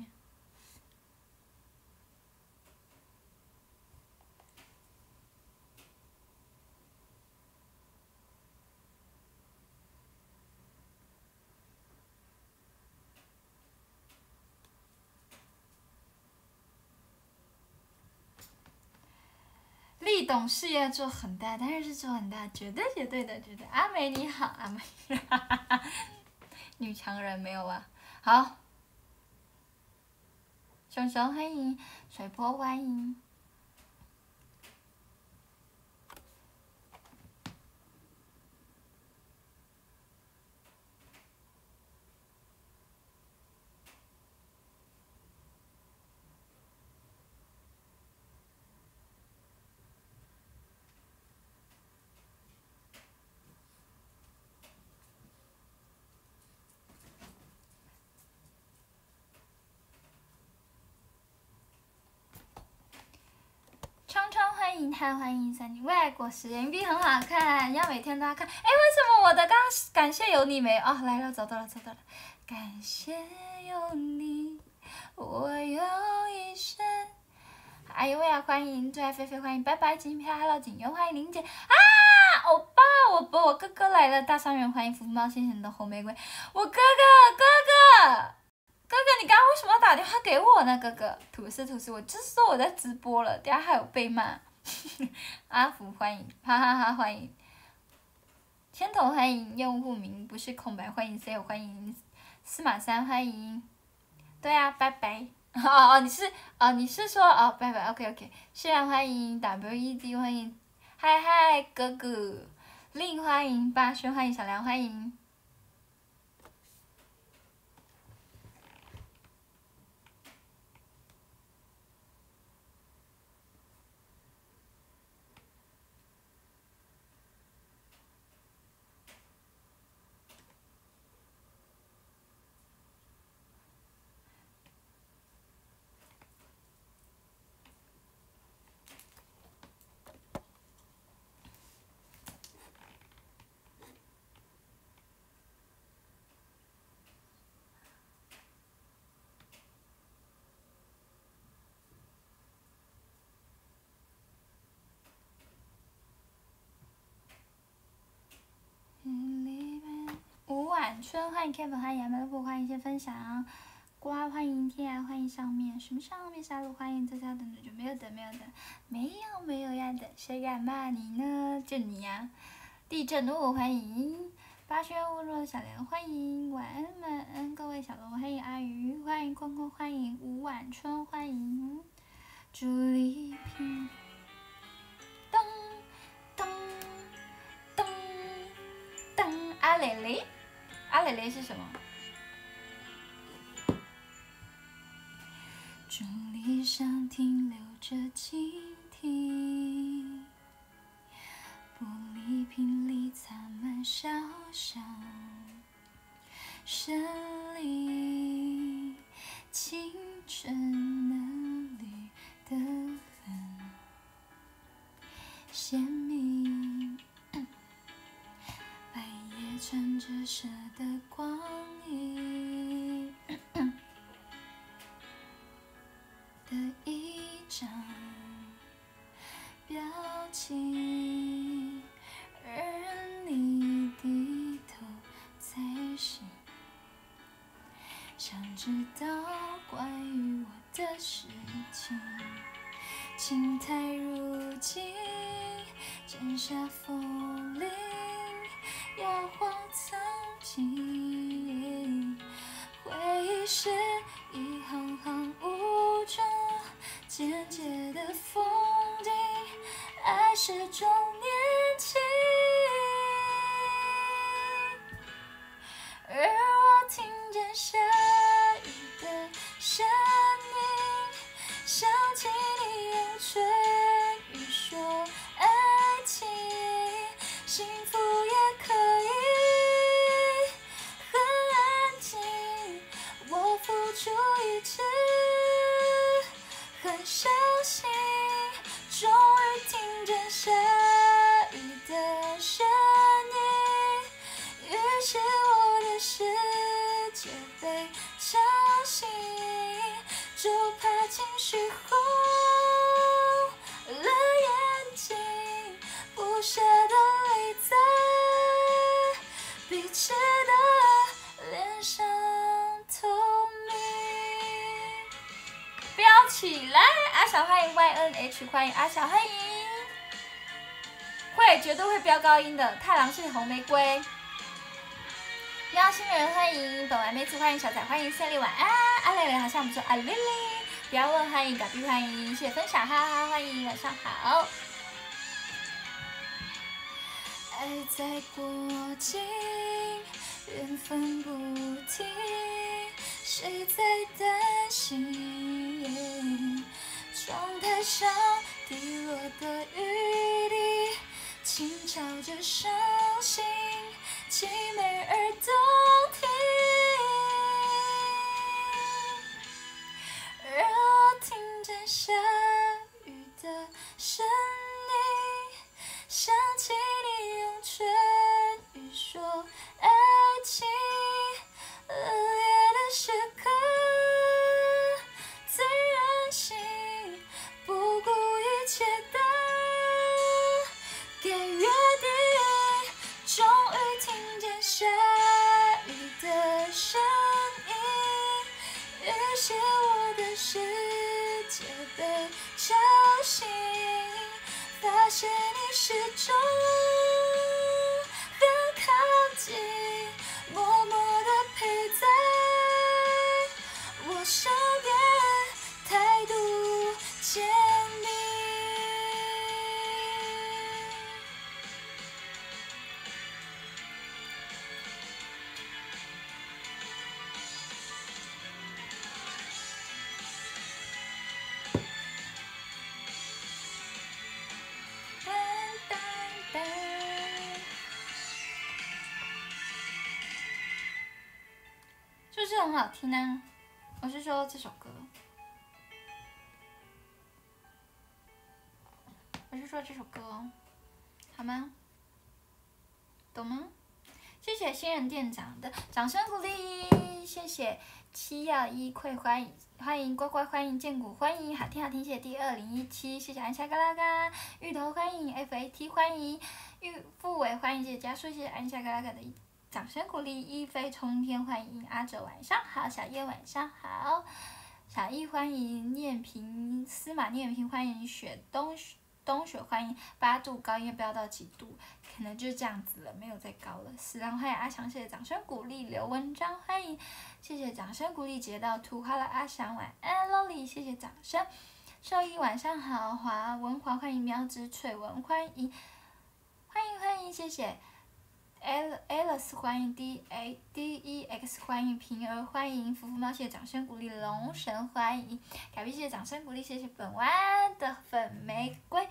立董事业做很大，当然是做很大，绝对绝对的，绝对。阿美你好，阿美，女强人没有啊？好，熊熊欢迎，水波欢迎。欢迎他，欢迎三金，未来果实 MV 很好看，要每天都要看。哎，为什么我的刚感谢有你没？哦，来了，找到了，找到了。感谢有你，我有一生。哎呦喂呀，欢迎最爱菲菲，欢迎拜拜金飘，Hello 景欢迎林姐啊，欧巴，我我哥哥来了，大伤员欢迎福猫先生的红玫瑰，我哥哥哥哥哥哥，你刚刚为什么要打电话给我呢？哥哥，吐司吐司，我就是说我在直播了，等下还有被骂。[LAUGHS] 阿福欢迎，哈哈哈欢迎，牵头欢迎用户名不是空白，欢迎 C 欢迎司马三欢迎，对啊，拜拜，[LAUGHS] 哦哦你是哦你是说哦拜拜，OK OK，谢然欢迎 WED 欢迎，嗨嗨哥哥，令欢迎八轩欢迎小梁欢迎。春，欢迎 Kevin，欢迎杨梅虎，欢迎一些分享。瓜欢迎天涯，欢迎上面什么上面杀戮，欢迎这下等着就没有等没有等，没有没有要等，谁敢骂你呢？就你呀！地震我，欢迎八轩温柔小莲，欢迎晚安晚安各位小龙，欢迎阿鱼，欢迎坤坤，欢迎吴晚春，欢迎朱丽萍，噔噔噔噔，阿蕾蕾，阿蕾蕾是什么？竹篱上停留着蜻蜓，玻璃瓶里洒满小香胜利，青春嫩绿的很鲜明，穿折射的光影。的一张表情，而你低头才是想知道关于我的事情。青苔如今剪下风铃，摇晃曾经。回忆是一行行雾中渐渐的风景，爱是种年轻。而我听见下雨的声音，想起你用唇语说爱情，幸福小欢迎 Y N H，欢迎阿小欢迎，会绝对会飙高音的。太郎是红玫瑰。喵星人欢迎本来梅子，欢迎小仔，欢迎胜利晚安。阿蕾蕾好像不错，阿丽丽，不要问欢迎隔壁欢迎，谢谢分享，哈哈，欢迎晚上好。爱在过境，缘分不停，谁在担心？窗是很好听呢？我是说这首歌，我是说这首歌，好吗？懂吗？谢谢新人店长的掌声鼓励，谢谢七耀一溃欢迎欢迎乖乖欢迎剑骨欢迎好听好听谢谢第二零一七谢谢安夏嘎拉嘎芋头欢迎 FAT 欢迎玉富伟欢迎谢谢家叔谢谢安夏嘎拉嘎的一掌声鼓励，一飞冲天，欢迎阿哲晚上好，小叶晚上好，小易欢迎念平，司马念平欢迎雪冬雪冬雪欢迎八度高音飙到几度，可能就这样子了，没有再高了。死狼欢迎阿翔，谢谢掌声鼓励，刘文章欢迎，谢谢掌声鼓励，截到图哈了阿翔晚安老李谢谢掌声。兽医晚上好，华文华欢迎喵之翠文欢迎，欢迎欢迎谢谢 Alice 欢迎 D A D E X 欢迎平儿欢迎福福猫谢掌声鼓励龙神欢迎，改币谢掌声鼓励谢谢本湾的粉玫瑰，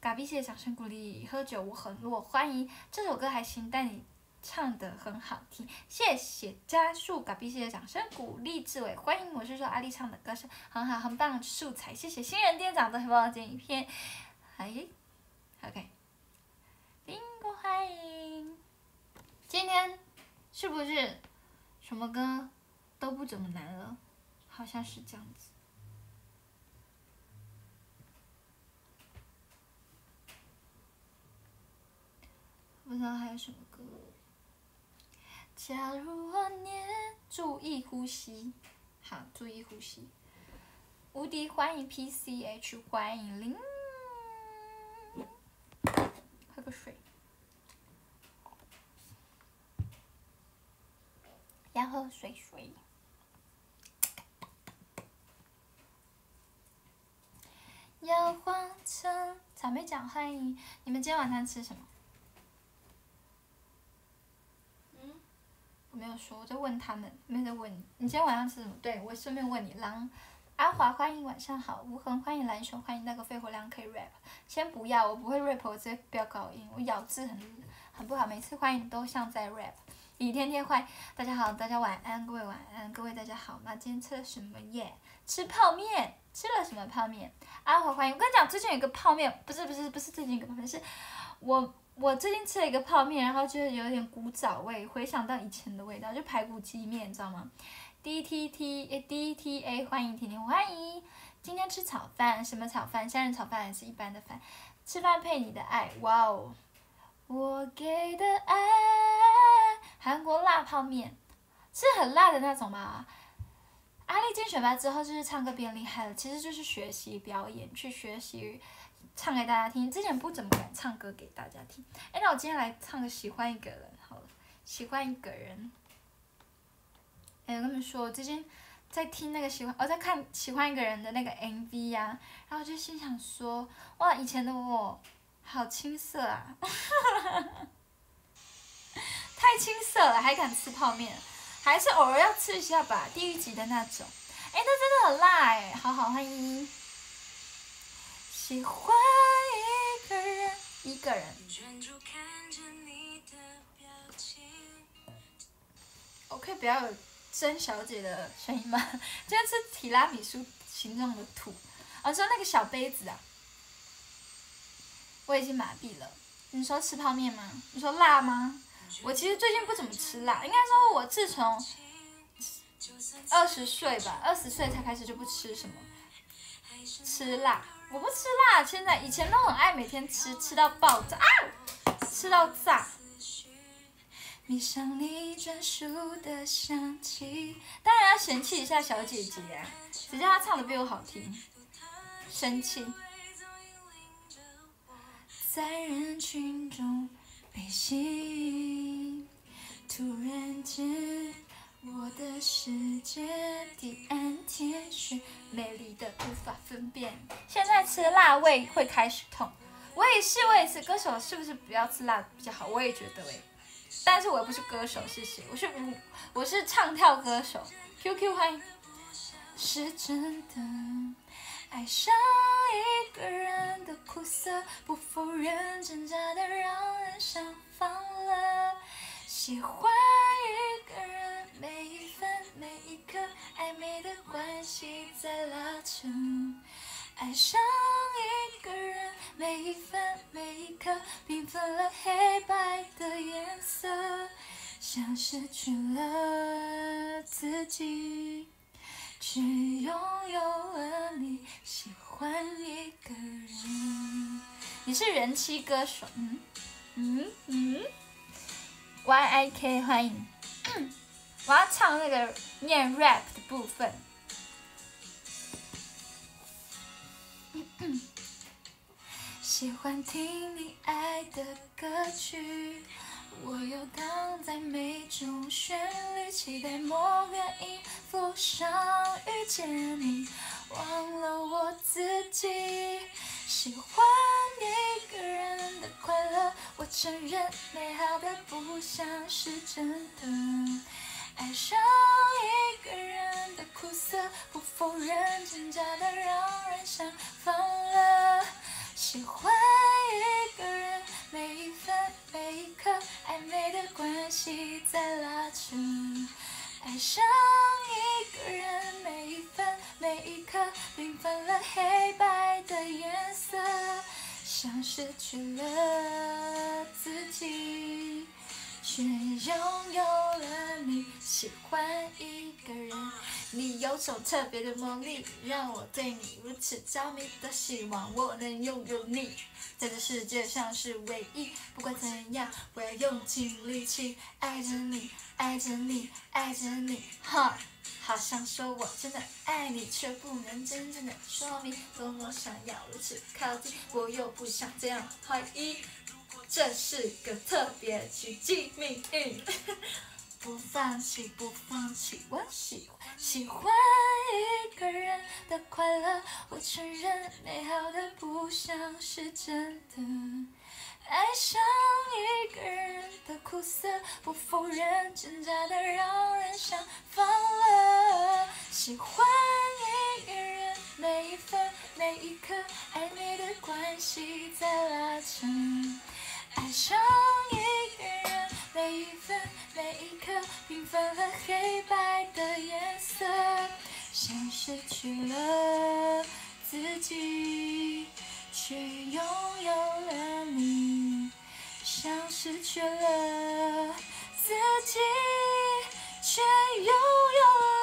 改币谢掌声鼓励喝酒无痕落欢迎。这首歌还行，但你。唱的很好听，谢谢加速，嘎比谢掌声鼓励志伟，欢迎我是说阿丽唱的歌声很好很棒素材，谢谢。新人店长的帮我剪影片，哎，OK，林哥欢迎，今天是不是什么歌都不怎么难了？好像是这样子，不知道还有什么歌。假如我念，注意呼吸，好，注意呼吸。无敌欢迎 PCH，欢迎林，喝个水，要喝水水。摇晃着，草莓酱欢迎，你们今天晚上吃什么？我没有说，我在问他们，没有在问你。你今天晚上吃什么？对我顺便问你。狼阿华欢迎晚上好，无痕欢迎蓝熊欢迎那个肺活量可以 rap。先不要，我不会 rap，我直接飙高音，我咬字很很不好，每次欢迎都像在 rap。李天天欢迎大家好，大家晚安，各位晚安，各位大家好。那今天吃了什么耶？吃泡面，吃了什么泡面？阿华欢迎，我跟你讲，最近有一个泡面，不是不是不是最近一个泡面，是我。我最近吃了一个泡面，然后就是有点古早味，回想到以前的味道，就排骨鸡面，你知道吗？D T T D T A，欢迎甜甜欢迎。今天吃炒饭，什么炒饭？虾仁炒饭还是一般的饭？吃饭配你的爱，哇哦！我给的爱，韩国辣泡面，是很辣的那种吗？阿丽进选拔之后就是唱歌变厉害了，其实就是学习表演，去学习。唱给大家听，之前不怎么敢唱歌给大家听。哎，那我今天来唱个喜欢一个人好了，喜欢一个人。哎，我跟你们说，我最近在听那个喜欢，我在看喜欢一个人的那个 MV 呀，然后就心想说，哇，以前的我好青涩啊，太青涩了，还敢吃泡面，还是偶尔要吃一下吧，地狱级的那种。哎，那真的很辣哎，好好欢迎。喜欢一个人，一个人。我可以不要有曾小姐的声音吗？[LAUGHS] 今天吃提拉米苏形状的土，我说那个小杯子啊，我已经麻痹了。你说吃泡面吗？你说辣吗？我其实最近不怎么吃辣，应该说我自从二十岁吧，二十岁才开始就不吃什么吃辣。我不吃辣，现在以前都很爱每天吃，吃到爆炸啊，吃到炸。迷上你专属的香气，当然要嫌弃一下小姐姐啊，只叫她唱的比我好听。生气。在人群中被吸引，突然间。我的世界地暗天旋，美丽的无法分辨。现在吃辣胃会开始痛，我也是，我也是。歌手是不是不要吃辣比较好？我也觉得喂，但是我又不是歌手，谢谢。我是，我是唱跳歌手。QQ 欢迎。是真的爱上一个人的苦涩，不否认挣扎的让人想放了。喜欢一个人，每一分每一刻，暧昧的关系在拉扯。爱上一个人，每一分每一刻，缤纷了黑白的颜色，像失去了自己，只拥有了你。喜欢一个人，你是人气歌手，嗯？嗯？嗯。Y I K 欢迎，我要唱那个念 rap 的部分。喜欢听你爱的歌曲，我游荡在每种旋律，期待某个音符上遇见你，忘了我自己。喜欢一个人的快乐，我承认美好的不像是真的。爱上一个人的苦涩，不否认真假的让人想放了。喜欢一个人，每一，系在拉扯。爱上一个人，每一分每一刻，缤纷了黑白的颜色，像失去了自己，却拥有了你。喜欢一个，你有种特别的魔力，让我对你如此着迷，多希望我能拥有你，在这世界上是唯一。不管怎样，我要用尽力气爱着你，爱着你，爱着你。哈，好想说我真的爱你，却不能真正的说明多么想要如此靠近，我又不想这样怀疑，这是个特别奇迹命运。不放弃，不放弃，我喜欢喜欢一个人的快乐，我承认美好的不像是真的。爱上一个人的苦涩，不否认挣扎的让人想放了。喜欢一个人，每一分每一刻，暧昧的关系在拉扯。爱上一个人，每一分每一刻，缤纷了黑白的颜色，像失去了自己，却拥有了你，像失去了自己，却拥有了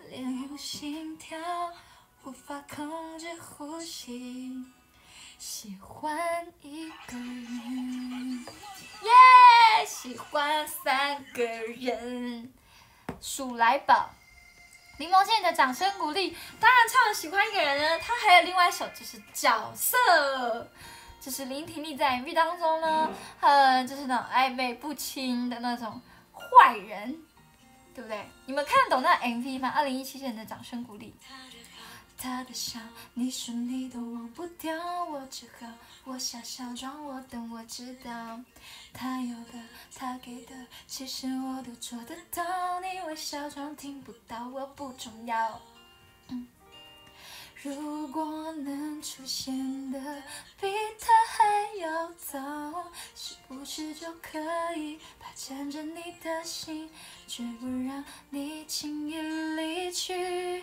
你，连用心跳无法控制呼吸。喜欢一个人，耶！喜欢三个人，数来宝。柠檬谢你的掌声鼓励。当然唱喜欢一个人呢，他还有另外一首就是角色，就是林婷婷在 MV 当中呢，呃，就是那种暧昧不清的那种坏人，对不对？你们看得懂那 MV 吗？二零一七年的掌声鼓励。他的笑，你说你都忘不掉，我只好我傻笑装我等我知道。他有的，他给的，其实我都做得到。你微笑装听不到，我不重要。嗯，如果能出现的比他还要早，是不是就可以霸占着你的心，绝不让你轻易离去？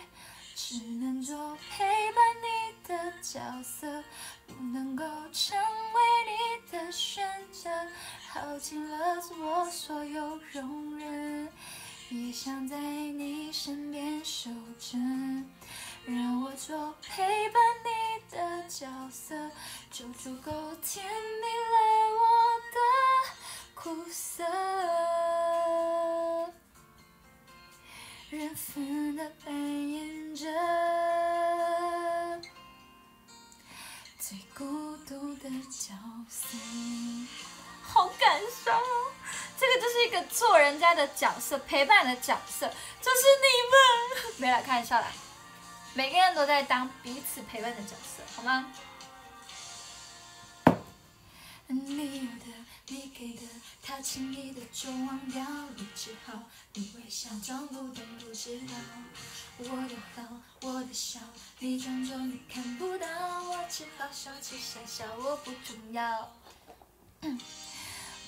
只能做陪伴你的角色，不能够成为你的选择。耗尽了我所有容忍，也想在你身边守着。让我做陪伴你的角色，就足够甜蜜了我的苦涩。缘分的扮演着最孤独的角色，好感伤哦！这个就是一个做人家的角色，陪伴的角色，就是你们。[LAUGHS] 没来开玩笑啦，每个人都在当彼此陪伴的角色，好吗？你的，你给的，他轻易的就忘掉，你只好你微笑装不懂不知道。我的好，我的笑，你装作你看不到，我只好收起傻笑，我不重要。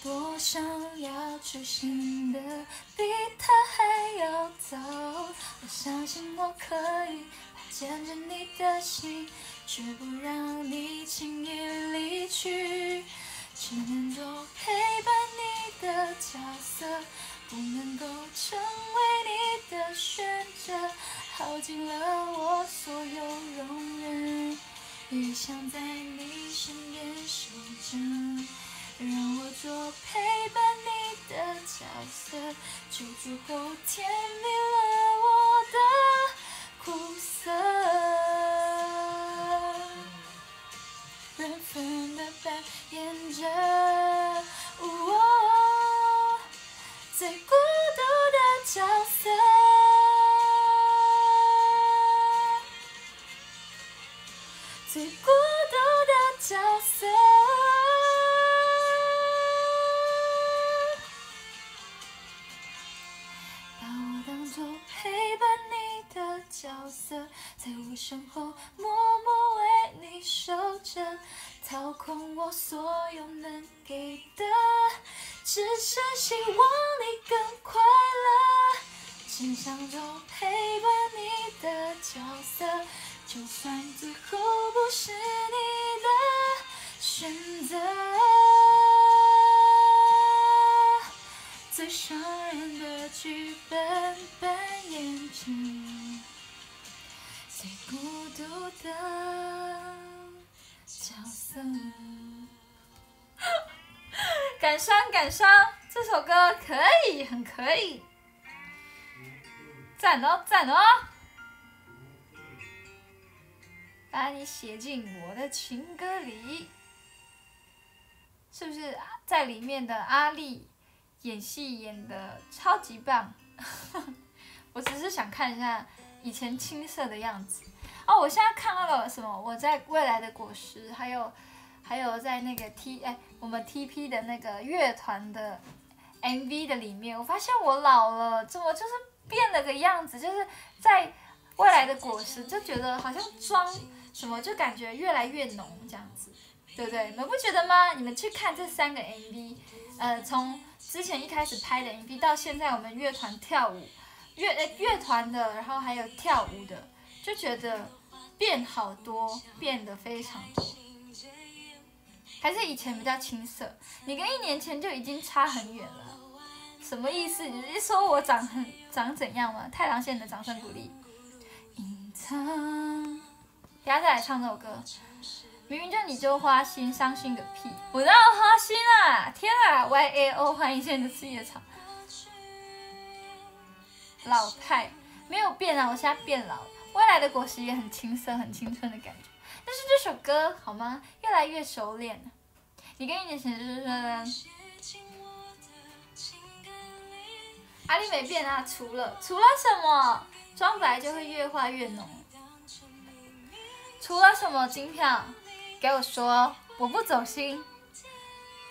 多想要出现的比他还要早，我相信我可以霸占着你的心，绝不让你轻易离去。只能够陪伴你的角色，不能够成为你的选择。耗尽了我所有容忍，也想在你身边感伤，这首歌可以，很可以，赞哦，赞哦！把你写进我的情歌里，是不是在里面的阿丽？演戏演的超级棒，[LAUGHS] 我只是想看一下以前青涩的样子。哦，我现在看到了什么？我在未来的果实，还有还有在那个 T 哎，我们 TP 的那个乐团的 MV 的里面，我发现我老了，怎么就是变了个样子？就是在未来的果实，就觉得好像妆什么，就感觉越来越浓这样子，对不对？你们不觉得吗？你们去看这三个 MV，呃，从之前一开始拍的 MV 到现在我们乐团跳舞，乐乐团的，然后还有跳舞的，就觉得变好多，变得非常多。还是以前比较青涩，你跟一年前就已经差很远了，什么意思？你是说我长很长怎样吗？太郎县的掌声鼓励。隐藏，等下再来唱这首歌。明明就你就花心，伤心个屁！我哪有花心啊！天啊！Y A O 欢迎现在的四叶草。老派没有变啊，我现在变老了。未来的果实也很青涩，很青春的感觉。但是这首歌好吗？越来越熟练了。你跟一年前就是说，阿丽没变啊，除了除了什么？妆白就会越画越浓。除了什么金票？给我说，我不走心。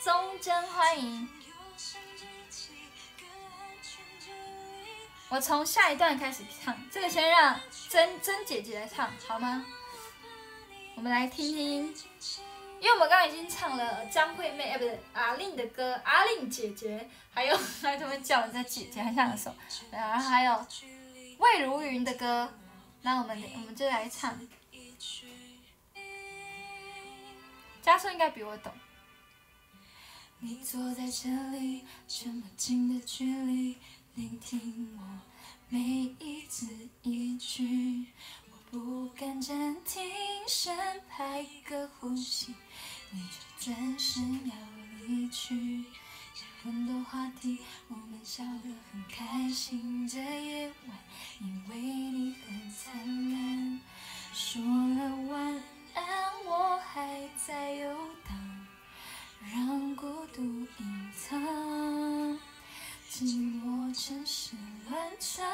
忠贞欢迎。我从下一段开始唱，这个先让真真姐姐来唱，好吗？我们来听听，因为我们刚刚已经唱了张惠妹，哎，不是阿令的歌，阿令姐姐，还有 [LAUGHS] 还他们叫人家姐姐，很像手，然后还有魏如云的歌，那我们我们就来唱。加速应该比我懂。你坐在这里，这么近的距离，聆听我每一字一句，不敢暂停，深拍个呼吸，你就转身要离去。有很多话题，我们笑得很开心，这夜晚因为你很灿烂，说了晚。安，我还在游荡，让孤独隐藏，寂寞城市乱窜，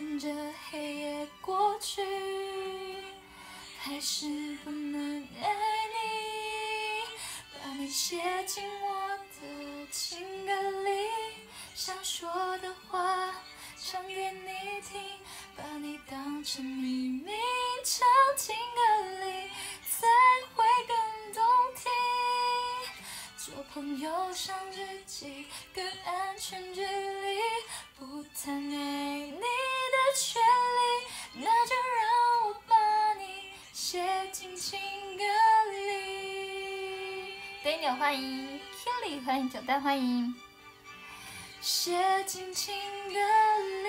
等着黑夜过去，还是不能爱你，把你写进我的情歌里，想说的话。唱给你听，把你当成秘密藏进歌里，做朋友像知己，更安全距离，不谈爱你的权利，那就让我把你写进情歌里。Daniel 欢迎，Kelly 欢迎，九蛋欢迎。写进情歌里。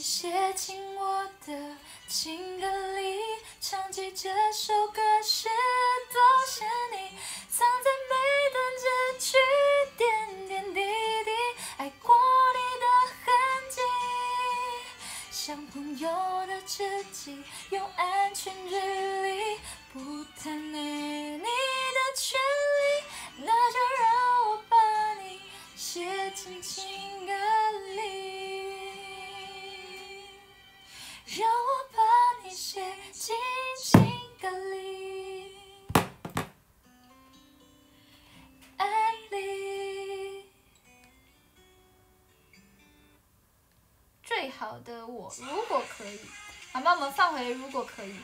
写进我的情歌里，唱起这首歌时都是你，藏在每段字句点点滴滴，爱过你的痕迹，像朋友的知己，用安全距离，不贪恋你的权利，那就让我把你写进情歌。让我把你写进情歌里，最好的我，如果可以，好那？我们放回如果可以。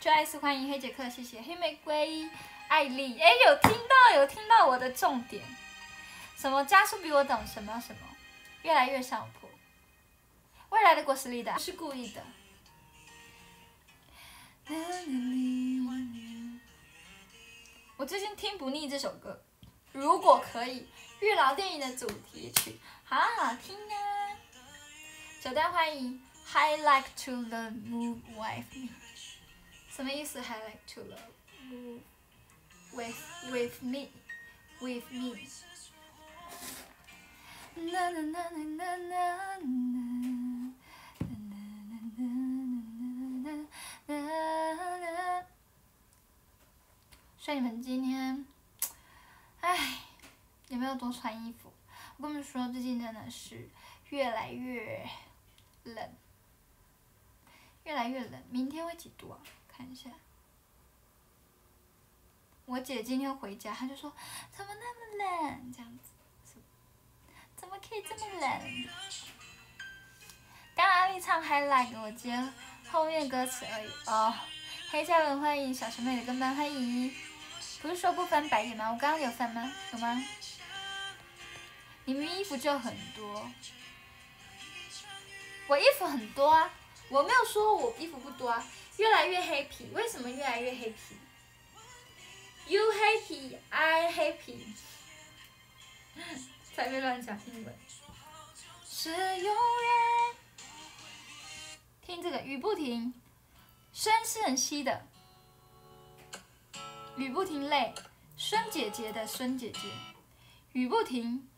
就爱斯欢迎黑杰克，谢谢黑玫瑰艾丽。哎，有听到有听到我的重点，什么加速比我懂什么什么，越来越上坡。未来的果实里的，不是故意的。我最近听不腻这首歌，如果可以，月老电影的主题曲，好好听啊！九丹欢迎，I like to the move with me。什么意思？I like to the move with with me with me。啦啦啦啦啦啦啦啦啦啦啦啦啦啦啦。所以你们今天，唉，有没有多穿衣服？我跟你们说，最近真的是越来越冷，越来越冷。明天会几度啊？看一下。我姐今天回家，她就说：“怎么那么冷？这样子，怎么可以这么冷？”刚刚阿丽唱《High Like》，我接后面歌词而已哦。黑嘉文欢迎小师妹的跟班，欢迎。不是说不翻白眼吗？我刚刚有翻吗？有吗？你们衣服就很多，我衣服很多啊，我没有说我衣服不多啊。越来越黑皮，为什么越来越黑皮？You happy, I happy。才别乱讲英文。是永远。听这个雨不停，声是很稀的。雨不停泪，孙姐姐的孙姐姐，雨不停。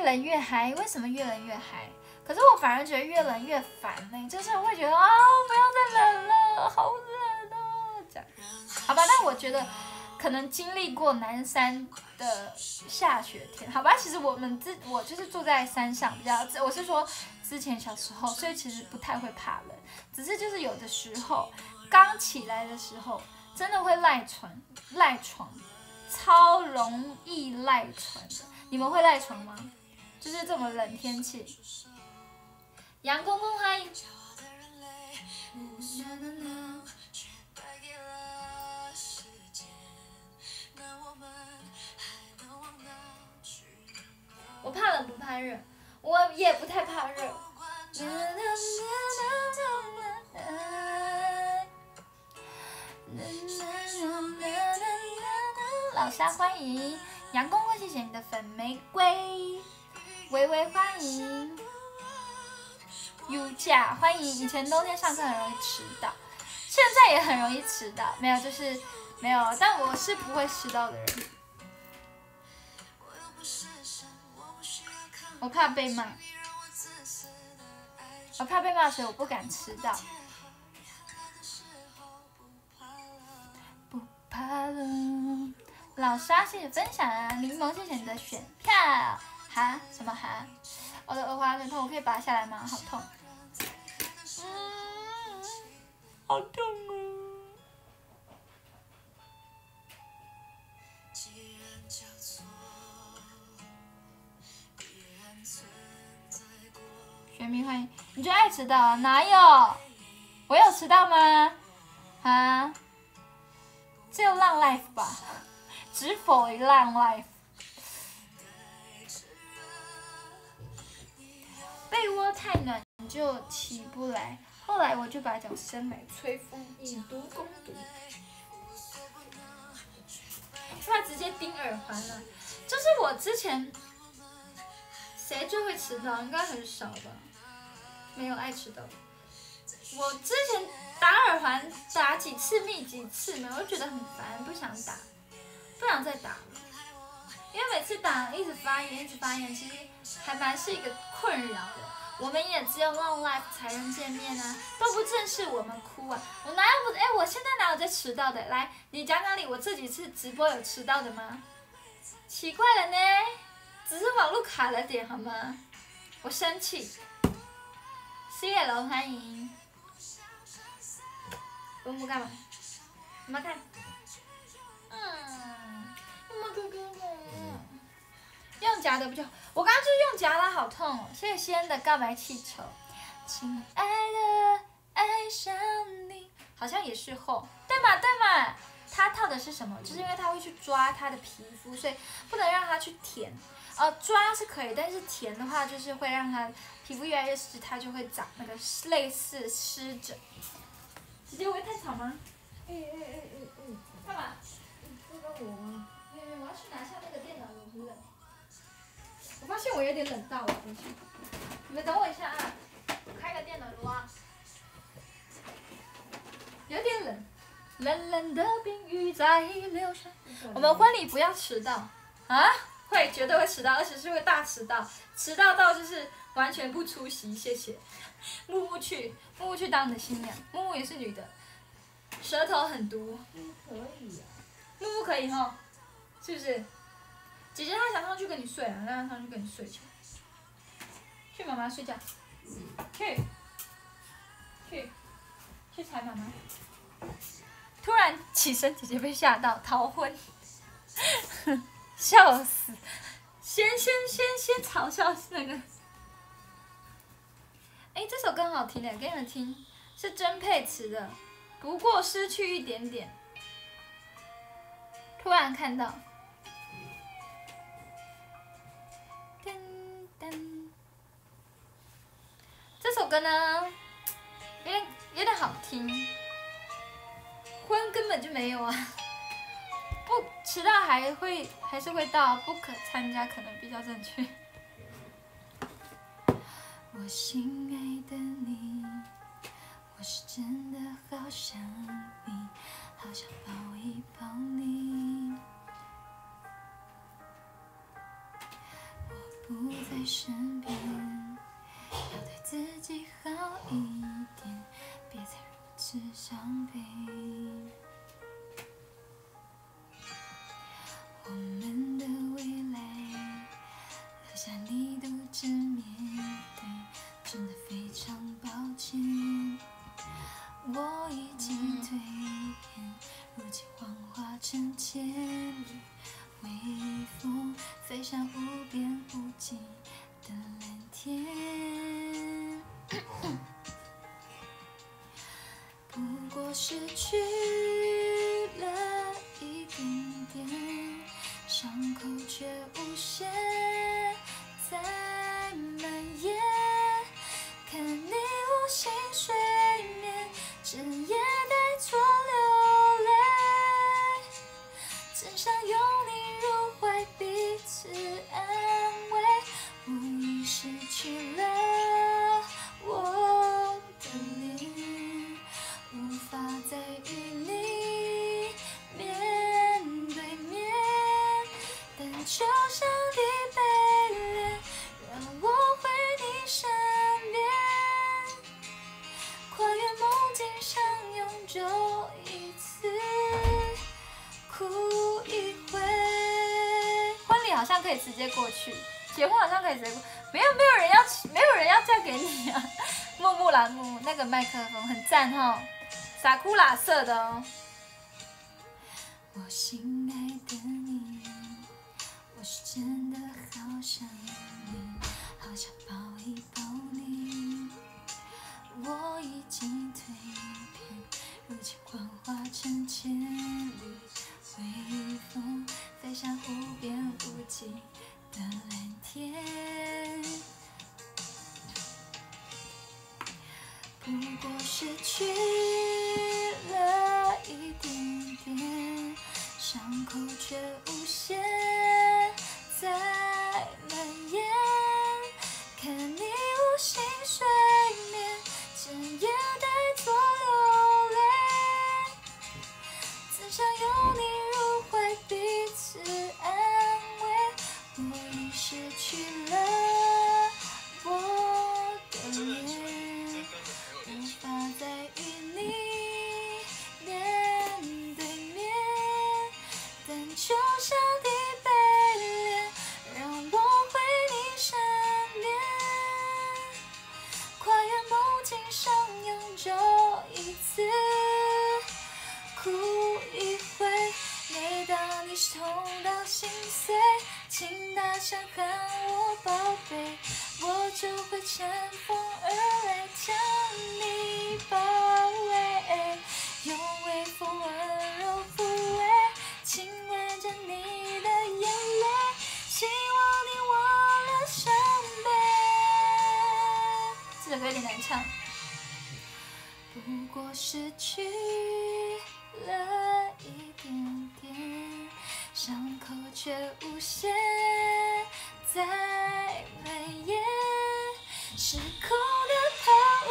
越冷越嗨，为什么越冷越嗨？可是我反而觉得越冷越烦呢，就是会觉得啊，不要再冷了，好冷哦，这样，好吧？但我觉得可能经历过南山的下雪天，好吧？其实我们之我就是住在山上，比较，我是说之前小时候，所以其实不太会怕冷，只是就是有的时候刚起来的时候，真的会赖床，赖床，超容易赖床的。你们会赖床吗？就是这么冷天气。杨公公欢迎。我怕冷不怕热，我也不太怕热。老沙欢迎。杨公公，谢谢你的粉玫瑰，微微欢迎，U 驾欢迎。以前冬天上课很容易迟到，现在也很容易迟到，没有就是没有，但我是不会迟到的人。我怕被骂，我怕被骂，所以我不敢迟到。不怕冷。老沙，谢谢分享啊！柠檬，谢谢你的选票。哈？什么哈？我的耳环有点痛，我可以拔下来吗？好痛。嗯，好痛哦。全民欢迎，你就爱迟到啊？哪有？我有迟到吗？啊？只有浪 life 吧。[LAUGHS] 只否一浪 life。被窝太暖就起不来。后来我就把脚伸来吹风，以毒攻毒。他直接钉耳环了，就是我之前，谁最会迟到？应该很少吧，没有爱迟到。我之前打耳环打几次密几次没有，我就觉得很烦，不想打，不想再打了。因为每次打一直发炎，一直发炎，其实还蛮是一个困扰的。我们也只有 long life 才能见面啊，都不正视我们哭啊！我哪有不哎，我现在哪有在迟到的？来，你讲讲你，我这几次直播有迟到的吗？奇怪了呢，只是网络卡了点好吗？我生气。C L 欢迎。公布干嘛？你们看。嗯。用夹的不就？我刚刚就是用夹了，好痛哦！谢谢西安的告白气球，亲爱的，爱上你，好像也是厚，对嘛对嘛？它套的是什么？就是因为它会去抓它的皮肤，所以不能让它去舔。呃，抓是可以，但是舔的话，就是会让它皮肤越来越湿，它就会长那个类似湿疹。姐姐，我太吵吗？嗯嗯嗯嗯嗯，干嘛？不跟我吗？没有没有，我要去拿下那个电，发现我有点冷到了，回去。你们等我一下啊，我开个电暖炉啊。有点冷，冷冷的冰雨在流下。我们婚礼不要迟到啊！会，绝对会迟到，而且是会大迟到，迟到到就是完全不出席，谢谢。木木去，木木去当你的新娘，木木也是女的，舌头很毒。可以呀。木木可以哈，是不是？姐姐她想上去跟你睡啊，让她上去跟你睡去。去妈妈睡觉，去，去，去踩妈妈。突然起身，姐姐被吓到，逃婚，[LAUGHS] 笑死！先先先先嘲笑那个。哎，这首歌好听的，给你们听，是真佩慈的，不过失去一点点。突然看到。这首歌呢，有点有点好听。婚根本就没有啊，[LAUGHS] 不迟到还会还是会到，不可参加可能比较正确。[LAUGHS] 我心爱的你，我是真的好想你，好想抱一抱你。我不在身边，要对自己好一点，别再如此伤悲。我们的未来，留下你独自面对，真的非常抱歉。我已经蜕变，如今幻化成千里。微风飞向无边无际的蓝天，不过失去了一点点，伤口却无限在蔓延。看你无心睡眠，整夜呆坐流泪，只想拥你。入怀，彼此失了我的脸，无法再与你面对面，但就像一杯恋，让我回你身边，跨越梦境相拥就一次哭一回。婚礼好像可以直接过去，结婚好像可以直接过，没有没有人要，没有人要嫁给你啊！木木啦木，那个麦克风很赞哈，傻库拉色的哦。我心爱的你，我是真的好想你，好想抱一抱你。我已经蜕变，如今幻化成千里微风。飞向无边无际的蓝天。不过失去了一点点，伤口却无限在蔓延。看你无心睡眠，整夜呆坐流泪，只想拥你入怀，彼此痛到心碎，请大声喊我宝贝，我就会乘风而来将你包围，用微风温柔抚慰，亲吻着你的眼泪，希望你忘了伤悲。这首歌有点难唱。不过失去了一点点，伤口却无限在蔓延，失控的怕无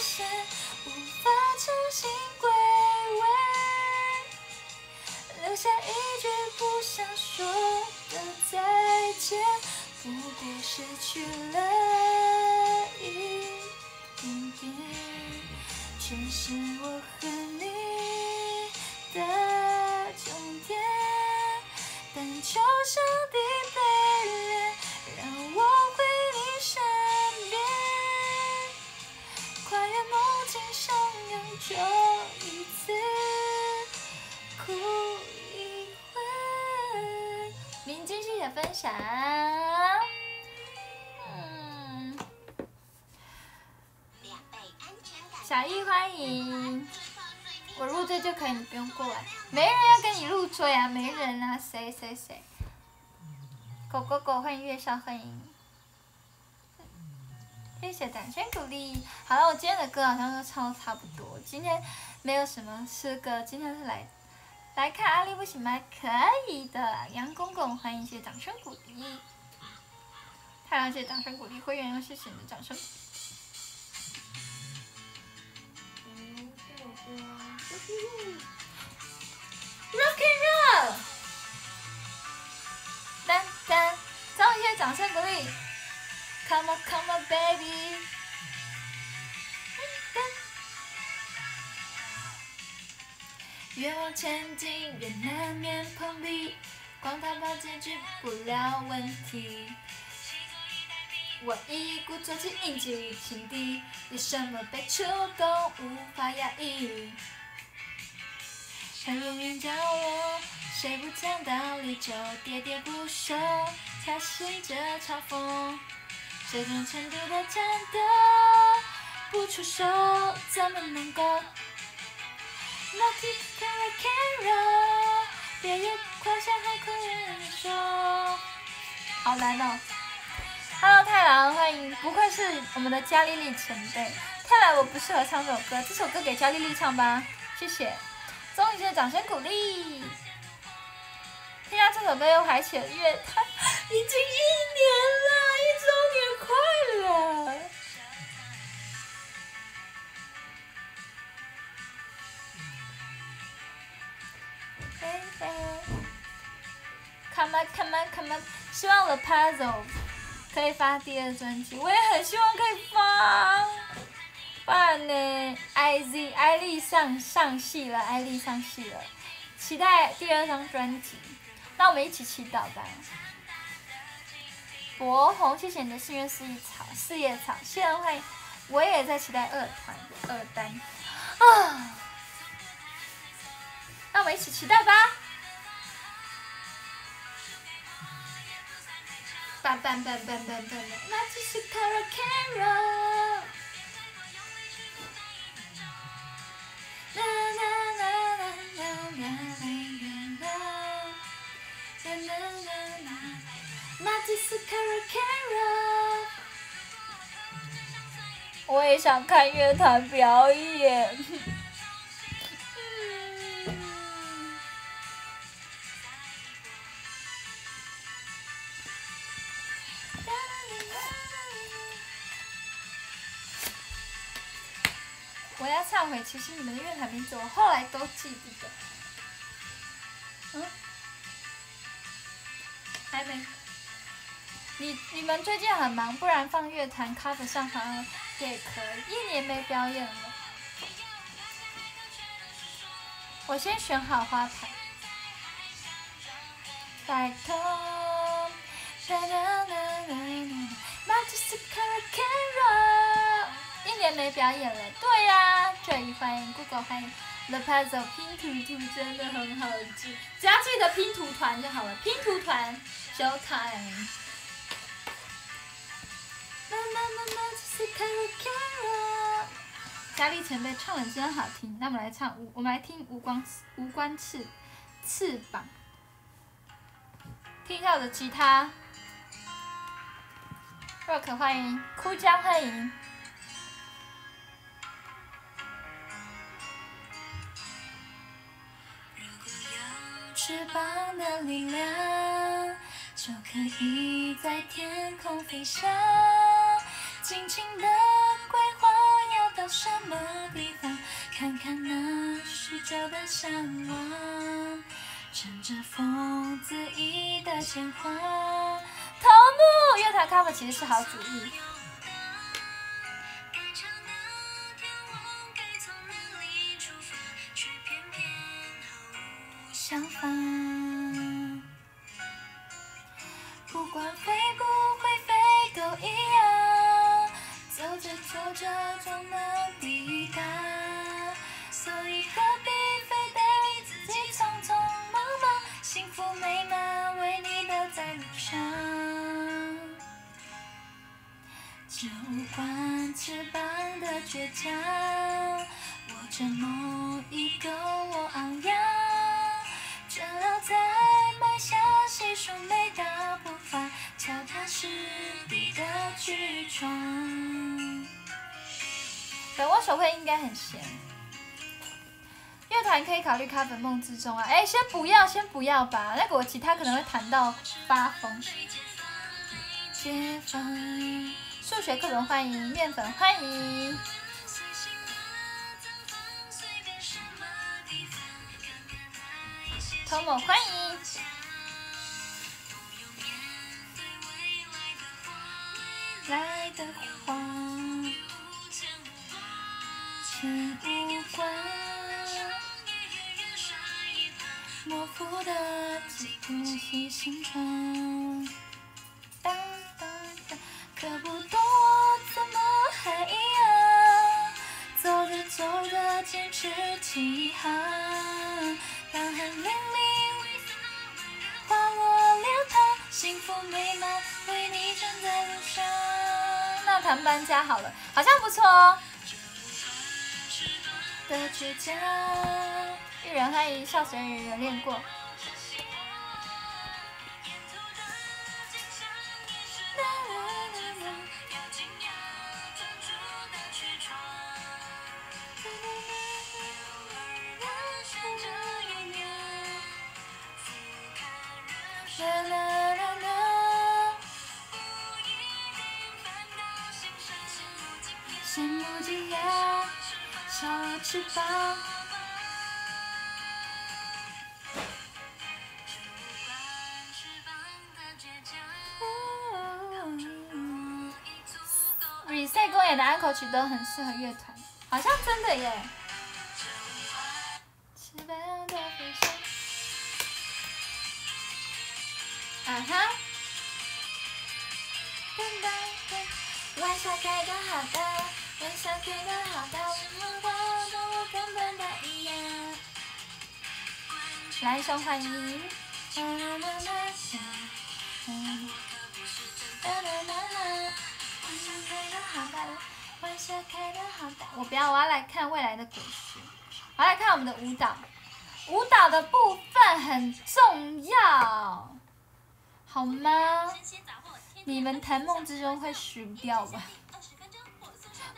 限，无法重新归位，留下一句不想说的再见，不过失去了一点点。却是我和你的但就像地被脸，让我回你身边，跨越梦境上永久一次，哭一回。明君谢谢分享，嗯。小易欢迎，我入赘就可以，你不用过来。没人要跟你入赘啊，没人啊，谁谁谁？狗狗狗欢迎月少欢迎，谢谢掌声鼓励。好了，我今天的歌好像都唱的差不多，今天没有什么诗歌，今天是来来看阿力不行吗？可以的，杨公公欢迎，谢谢掌声鼓励。太阳谢掌声鼓励，会员要谢谢你的掌声。Rock and roll，噔噔，张一些掌声鼓励，Come on come on baby，越往前进越难免碰壁，光逃跑解决不了问题。我一鼓作气迎进心底，有什么被触动无法压抑？很远远角落，谁不讲道理就喋喋不休，才试着嘲讽，这种程度的战斗，不出手怎么能够？Naughty rock and roll，别有胯下海口人说，好难哦。Hello，太郎，欢迎！不愧是我们的加丽丽前辈。看来我不适合唱这首歌，这首歌给加丽丽唱吧，谢谢。钟宇的掌声鼓励。听到这首歌又还起了乐，他已经一年了，一周年快乐！嘿嘿，Come on，Come on，Come on，希望 The Puzzle。可以发第二专辑，我也很希望可以发。万呢？IZ，艾力上上戏了，艾力上戏了，期待第二张专辑。那我们一起祈祷吧。博红，谢谢你的幸运四叶草，四叶草，谢谢欢迎。我也在期待二团二单。啊！那我们一起期待吧。我也想看乐团表演。我要忏悔，其实你们的乐坛名字我后来都记不得。嗯？还没。你你们最近很忙，不然放乐坛 cover 上好像也可以。一年没表演了。我先选好花牌。拜托。哒哒哒哒一年没表演了，对呀。这一欢迎 Google 欢迎 The Puzzle 拼图图真的很好记，只要记得拼图团就好了。拼图团，Showtime。佳丽前辈唱的真好听，那我们来唱无，我们来听无光无关翅翅膀，听一下我的吉他。Rock 欢迎，哭江欢迎。翅膀的力量，就可以在天空飞翔。尽情的规划要到什么地方，看看那许久的向往，乘着风恣意的前方。头目，乐团 cover 其实是好主意。着走着总能抵达，所以何必非得自己匆匆忙忙？幸福美满为你都在路上，这无关翅膀的倔强，握着某一个我昂扬。倦了再埋下细数每道步伐，脚踏实地的去闯。等我手绘应该很闲。乐团可以考虑《咖啡梦之中》啊，哎，先不要，先不要吧，那个我其他可能会弹到发疯。解放，数学课本欢迎，面粉欢迎。偷摸欢迎，来的花，牵无关，模糊的记不起形状。当当当，可不懂我怎么还一样，走着走着坚持起航。当寒淋漓，花落两旁，幸福美满为你正在路上。那谈搬家好了，好像不错哦。的倔强，玉人欢迎笑神人有练过。羡慕惊讶，少了翅膀。Reset 公演的安可曲都很适合乐团，好像真的耶。啊哈！玩笑开的好大，玩笑开的好大，我们跟我根本不一样。来，一首欢迎。玩笑开的好大，我不要，我要来看未来的果实。我要来看我们的舞蹈，舞蹈的部分很重要。好吗？你们谈梦之中会输掉吧？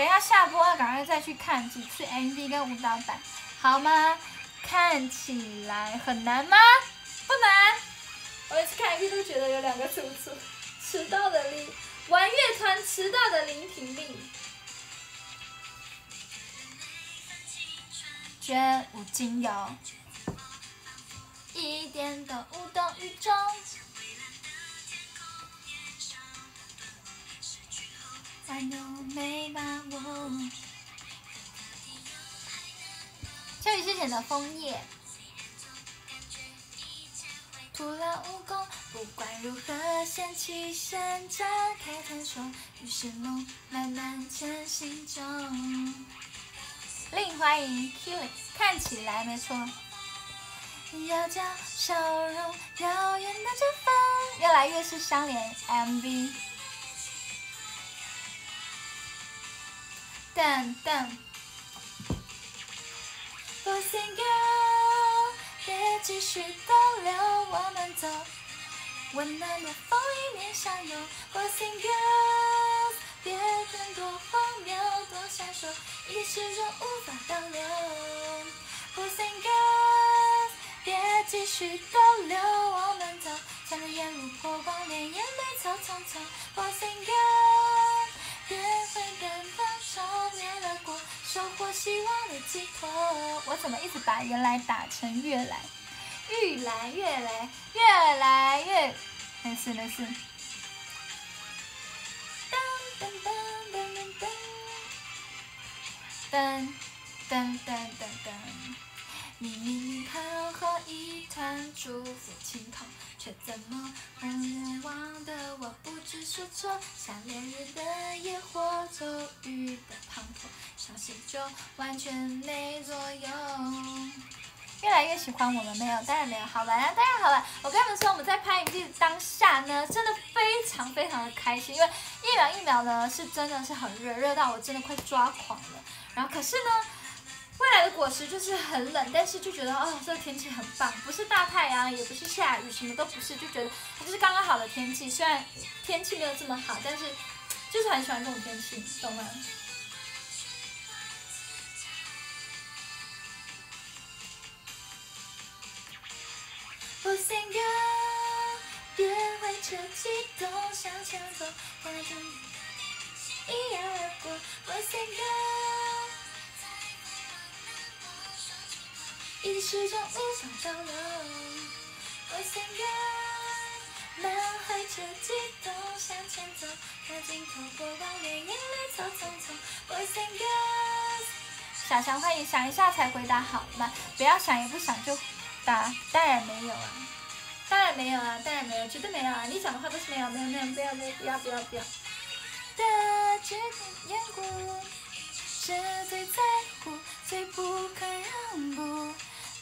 等一下下播，赶快再去看几次 MV 跟舞蹈版，好吗？看起来很难吗？不难。我每次看 MV 都觉得有两个楚楚，迟到的林，玩乐团迟到的林婷丽，绝无仅有，一点都无动于衷。还有没把握？秋雨之前的枫叶，徒劳无功。不管如何掀起身，展开探索，于是梦慢慢成心中。另欢迎 Q，看起来没错。要叫笑容遥远的绽放，越来越是相连 MV。等等，我想要别继续逗留，我们走，温暖的风迎面相拥。我想要别更多荒谬，多闪烁，一点始终无法倒流。我想要别继续逗留，我们走，穿着沿路破光，连眼泪草丛丛。我想要别回灯的照灭了过，收获希望的寄托。我怎么一直把原来打成越来，愈来越来，越来越，没事没事。噔噔噔噔噔噔噔噔噔噔。你明明看和一团祝福倾头，却怎么让人忘的我不知所措？像烈日的野火，骤雨的滂沱，相信就完全没作用。越来越喜欢我们没有？当然没有，好玩啊，当然好玩。我跟你们说，我们在拍 MV 的当下呢，真的非常非常的开心，因为一秒一秒呢是真的是很热，热到我真的快抓狂了。然后可是呢。未来的果实就是很冷，但是就觉得哦，这个天气很棒，不是大太阳，也不是下雨，什么都不是，就觉得它就是刚刚好的天气。虽然天气没有这么好，但是就是很喜欢这种天气，懂吗？我想要别为着激动向前走，看着一摇而过。我想要。一点始终无法倒流。我想要满怀着激动向前走，看镜头波光，连眼泪草丛丛。我想要。小翔欢迎，想一下才回答好吗？不要想也不想就答，当然没有啊，当然没有啊，当然没有，绝对没有啊！你讲的话都是没有，没有，没有，不要，不要，不要，不要，不要。的决定眼光，是最在乎，最不肯让步。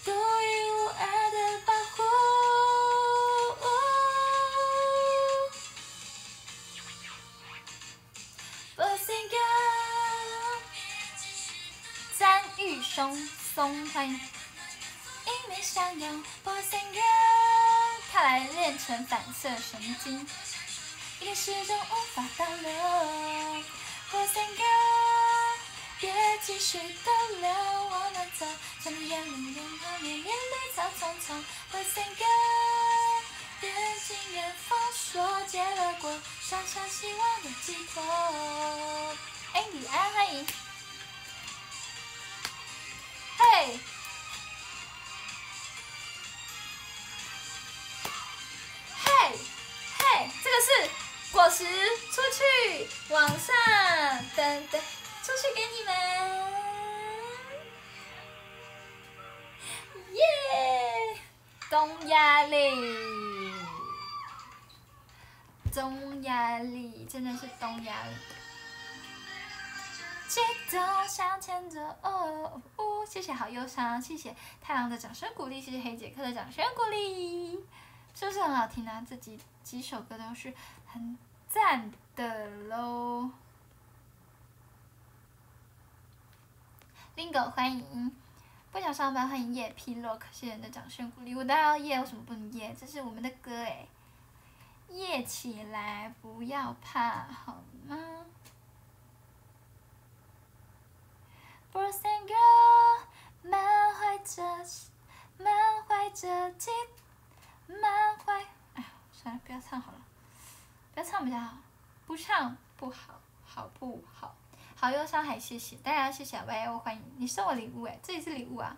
独一无二的保护。我想要赞誉松松欢迎，一面相拥。我想要看来练成反射神经，一点始终无法倒流。我想要别继续逗留，我们走，从你眼里眼旁边，眼泪草丛丛。我想要别经远方说结了果，傻傻希望的寄托。哎，你安欢迎，嘿，嘿，嘿，这个是果实，出去，往上，真的是东压力。激动向前走，哦哦，谢谢好忧伤，谢谢太阳的掌声鼓励，谢谢黑杰克的掌声鼓励，是不是很好听啊？这几几首歌都是很赞的喽。Lingo 欢迎，不想上班欢迎夜 P Lock，谢谢你的掌声鼓励，我当然要夜，为什么不能夜？这是我们的歌哎，夜起来不要怕，好吗？Boys and girl，满怀着满怀着期，满怀……哎呀，算了，不要唱好了，不要唱比较好，不唱不好，好不好？好忧伤，还谢谢，当然谢谢 Y O，欢迎你送我礼物哎，这也是礼物啊，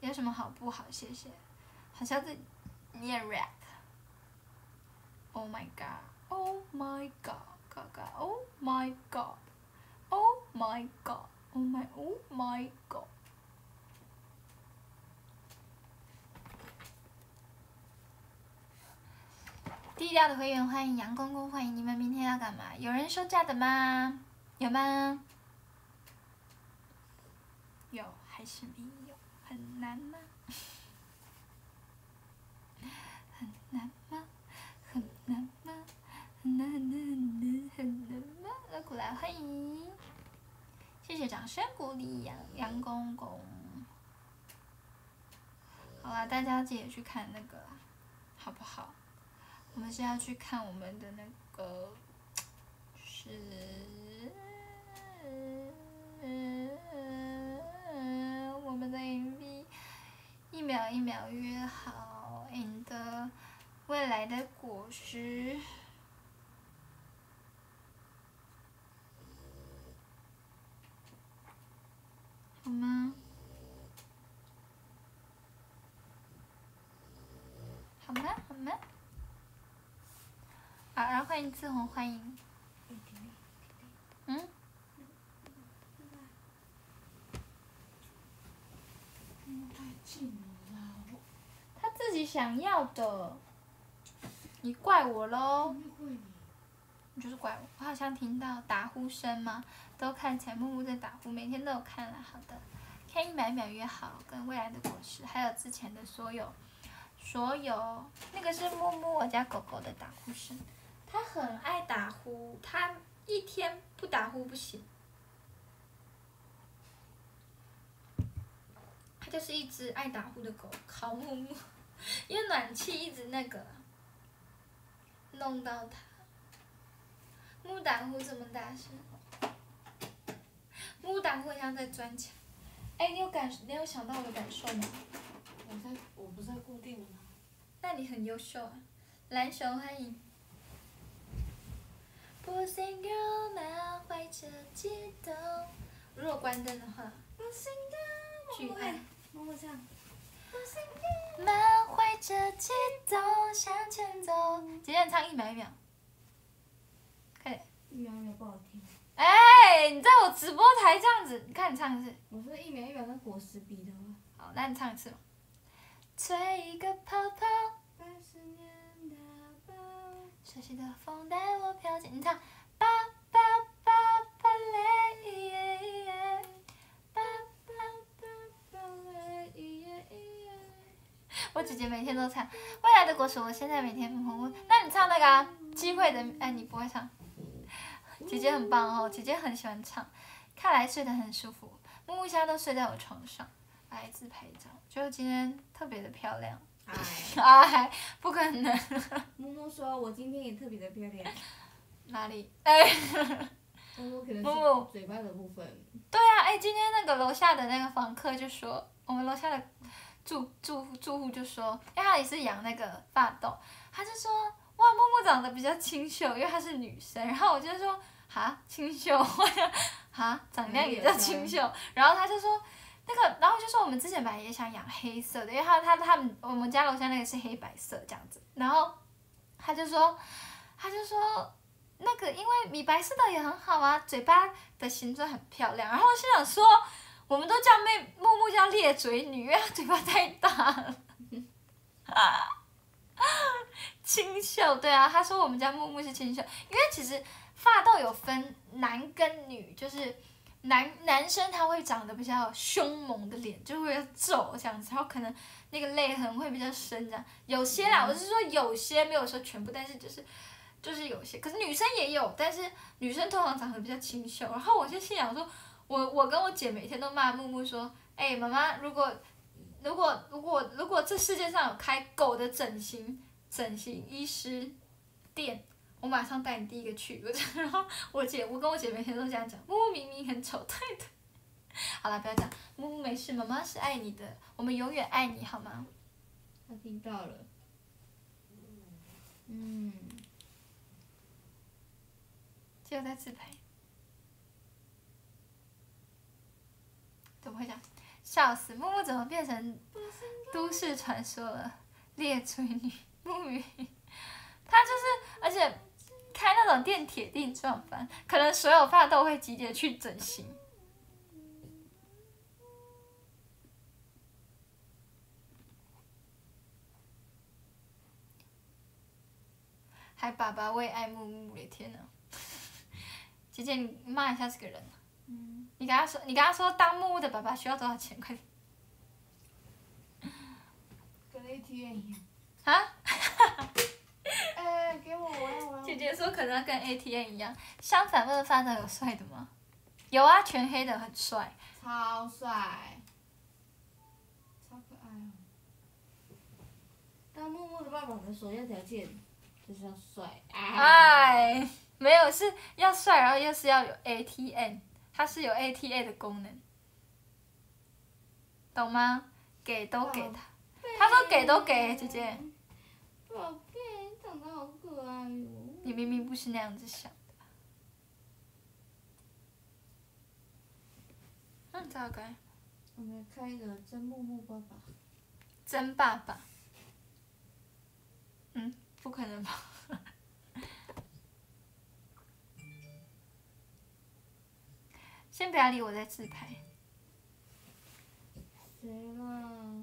有什么好不好？谢谢，好像是念 Oh my god，Oh my god，God，God，Oh my god，Oh my god。Oh my, oh my god！低调的会员欢迎杨公公，欢迎你们！明天要干嘛？有人休假的吗？有吗？有还是没有？很难吗？很难吗？很难吗？很难很难很难很难吗？来过来欢迎。谢谢掌声鼓励杨杨公公。好了，大家记得去看那个，好不好？我们是要去看我们的那个，是我们的 MV，一秒一秒约好，赢得未来的果实。好吗？好吗？好吗？啊，然后欢迎志宏，欢迎。嗯？他自己想要的，你怪我喽？就是怪我，我好像听到打呼声吗？都看起来木木在打呼，每天都有看了。好的，看一秒一秒约好，跟未来的果实，还有之前的所有，所有那个是木木我家狗狗的打呼声，它很爱打呼，它一天不打呼不行。它就是一只爱打呼的狗，好木木，[LAUGHS] 因为暖气一直那个，弄到它。木打呼这么大声。木打呼像在钻墙，哎，你有感，你有想到我的感受吗？我在，我不在固定？那你很优秀啊，蓝熊欢迎。如果关灯的话。巨爱，默默唱。满怀着激动向前走，姐姐唱一秒一秒。一秒一秒不好听。哎，你在我直播台这样子，你看你唱一次。我说一秒一秒跟果实比的好，那你唱一次吧。吹一个泡泡。熟悉的风带我飘进，你唱。爸爸爸爸嘞，爸爸爸爸嘞，我姐姐每天都唱《未来的果实》，我现在每天很问，那你唱那个机会的，哎，你不会唱。姐姐很棒哦，姐姐很喜欢唱，看来睡得很舒服。木木现在都睡在我床上，来自拍照，觉得今天特别的漂亮。哎，[LAUGHS] 哎，不可能。[LAUGHS] 木木说：“我今天也特别的漂亮。”哪里？哎。[LAUGHS] 木木可能是嘴巴的部分。对啊，哎，今天那个楼下的那个房客就说，我们楼下的住住住户就说，因为他也是养那个发豆，他就说，哇，木木长得比较清秀，因为她是女生，然后我就说。哈，清秀，[LAUGHS] 哈，长相也叫清秀。然后他就说，那个，然后就说我们之前本来也想养黑色的，因为他他他们我们家楼下那个是黑白色这样子。然后他就说，他就说那个因为米白色的也很好啊，嘴巴的形状很漂亮。然后我心想说，我们都叫妹木木叫裂嘴女，因为她嘴巴太大了。[LAUGHS] 清秀，对啊，他说我们家木木是清秀，因为其实发豆有分男跟女，就是男男生他会长得比较凶猛的脸，就会皱这样子，然后可能那个泪痕会比较深这样。有些啦，我是说有些，没有说全部，但是就是就是有些，可是女生也有，但是女生通常长得比较清秀。然后我就心想说，我我跟我姐每天都骂木木说，哎，妈妈，如果如果如果如果这世界上有开狗的整形整形医师店，我马上带你第一个去。然后我姐，我跟我姐每天都这样讲，木木明明很丑，对的。好了，不要讲，木木没事，妈妈是爱你的，我们永远爱你，好吗？他听到了。嗯。就在自拍。怎么会这样？笑死！木木怎么变成都市传说了？[LAUGHS] 猎追女木鱼，[LAUGHS] 他就是，而且开那种店铁定赚翻，可能所有发都会集结去整形。还爸爸为爱木木的天呐！[LAUGHS] 姐姐，你骂一下这个人。嗯。你跟他说，你跟他说，当木木的爸爸需要多少钱？快点。跟 ATM 一样。啊？[LAUGHS] 哎，给我，我要，我要。姐姐说可能跟 ATM 一样，相反，问发的有帅的吗？有啊，全黑的很帅。超帅。超可爱哦。当木木的爸爸的首要条件就是要帅。哎，没有是要帅，然后又是要有 ATM。它是有 ATA 的功能，懂吗？给都给他，他说给都给姐姐。好可爱哟。你明明不是那样子想的。嗯，糟糕。我们开一个真木木爸爸。真爸爸。嗯，不可能吧。[LAUGHS] 先不要理我，在自拍。谁了？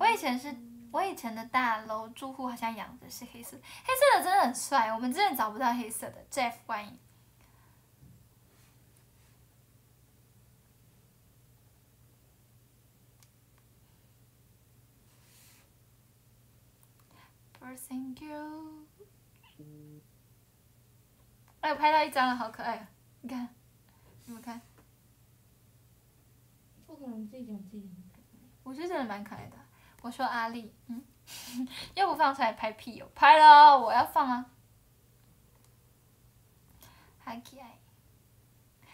我以前是，我以前的大楼住户好像养的是黑色，黑色的真的很帅。我们真的找不到黑色的，Jeff 欢迎。哎，我拍到一张了，好可爱。你看，你们看，不可能自己讲自己。我觉得真的蛮可爱的。我说阿丽，嗯，[LAUGHS] 又不放出来拍屁哦，拍了，我要放啊。好可爱。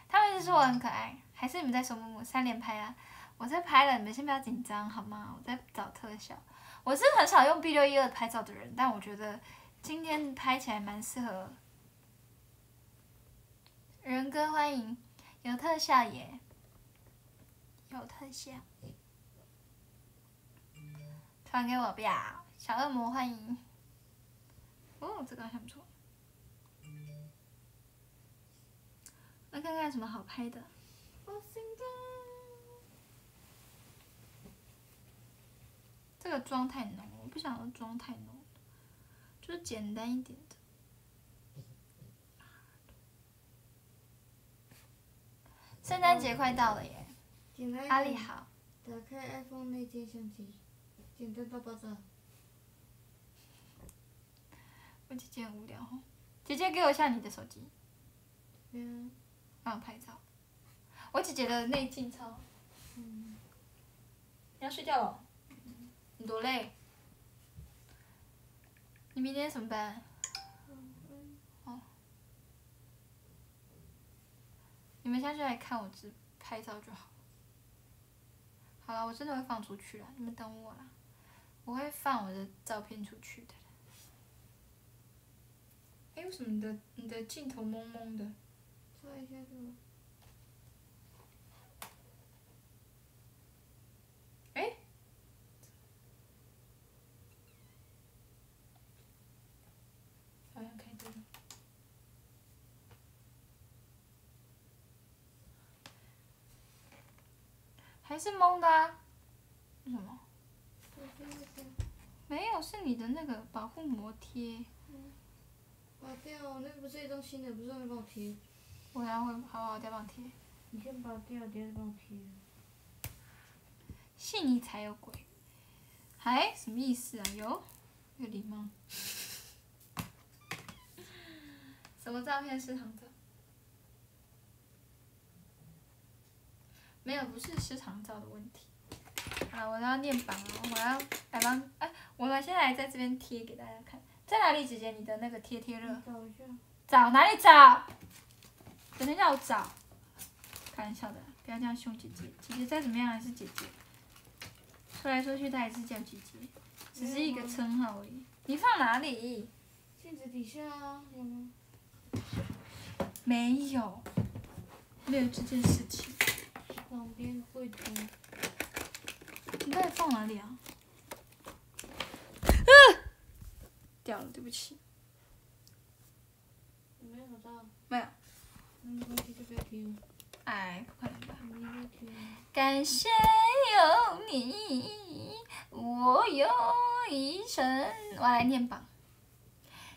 他们一直说我很可爱，还是你们在说木木三连拍啊？我在拍了，你们先不要紧张好吗？我在找特效。我是很少用 B 六一二拍照的人，但我觉得今天拍起来蛮适合。仁哥欢迎，有特效耶，有特效，传给我不要，小恶魔欢迎，哦，这个好像不错，来看看什么好拍的，这个妆太浓，我不想要妆太浓，就是简单一点的。圣诞节快到了耶！阿丽好。打开 iPhone 内建相机，简单到爆炸。我姐姐很无聊哦。姐姐给我一下你的手机。嗯。帮我拍照。我姐姐的内镜超。嗯。你要睡觉了？你多累？你明天什么班？哦你们下去来看我直拍照就好。好了，我真的会放出去了，你们等我啦，我会放我的照片出去的。哎，为什么你的你的镜头蒙蒙的？擦一下这个。哎。还是蒙的啊？为什么？没有，是你的那个保护膜贴。那不是一张新的，不是会帮我贴。我要会好好再帮我贴。你先拔掉，等下帮我贴。信你才有鬼。哎，什么意思啊？有，有礼貌。什么照片是？没有，不是失常照的问题。啊，我要念榜啊，我要来帮哎，我们现在在这边贴给大家看，在哪里，姐姐？你的那个贴贴乐？找哪里找？等一下我找，开玩笑的，不要这样凶姐姐。姐姐再怎么样还是姐姐，说来说去她还是叫姐姐，只是一个称号而已。你放哪里？镜子底下啊，有吗？没有，没有这件事情。旁边柜子。你到底放哪里啊？嗯，掉了，对不起。没有找到。没有。那没关系，就不要贴了。哎，不可能吧？感谢有你，我有一生。我来念榜。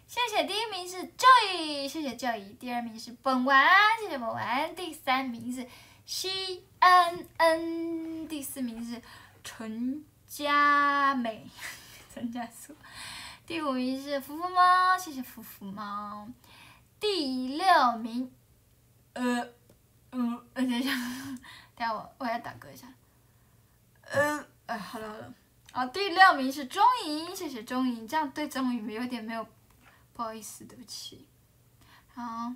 谢谢第一名是 Joy，谢谢 Joy。第二名是本丸，谢谢本丸。第三名是 C N N，，第四名是陈佳美，[LAUGHS] 陈佳素。第五名是福福猫，谢谢福福猫。第六名，呃，嗯，等一下，[LAUGHS] 等下我我要打嗝一下。呃，哎，好了好了。哦，第六名是钟颖，谢谢钟颖，这样对钟颖有点没有。不好意思，对不起。好，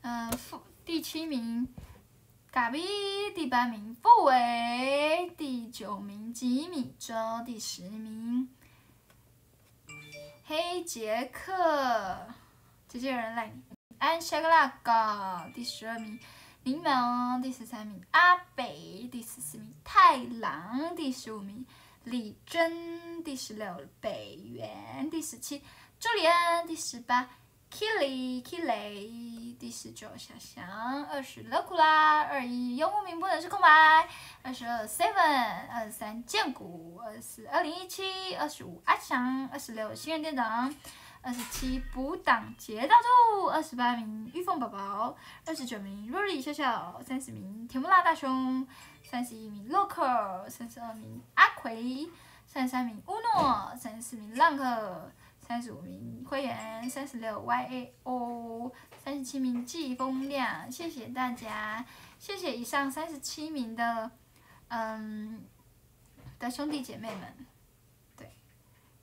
嗯，副第七名，嘎比，第八名，傅伟，第九名，吉米周，第十名，黑杰克，这些人来，安夏克拉高，第十二名，柠檬，第十三名，阿北，第十四名，太郎，第十五名。李真第十六，北原第十七，朱莉安第十八。，Killy Killy 第十九，小翔二十，乐库拉二一，用户名不能是空白，二十二 Seven，二十三剑骨，二十四二零一七，二十五阿翔，二十六新人店长，二十七补档劫道兔，二十八名玉凤宝宝，二十九名 Rory 笑笑，三十名甜不辣大熊。三十一名洛克，三十二名阿奎，三十三名乌诺，三十四名浪克，三十五名会员，三十六 Y A O，三十七名季风亮，谢谢大家，谢谢以上三十七名的，嗯，的兄弟姐妹们，对，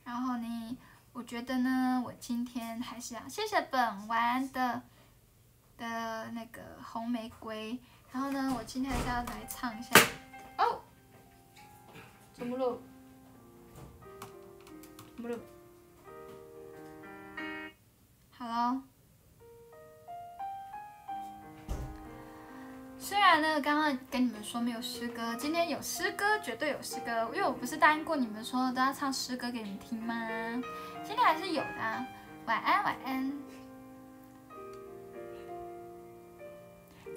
然后呢，我觉得呢，我今天还是要谢谢本丸的的那个红玫瑰。然后呢，我今天还是要来唱一下。哦，怎么了？怎么了？好了。虽然呢，刚刚跟你们说没有诗歌，今天有诗歌，绝对有诗歌，因为我不是答应过你们说都要唱诗歌给你们听吗？今天还是有的。晚安，晚安。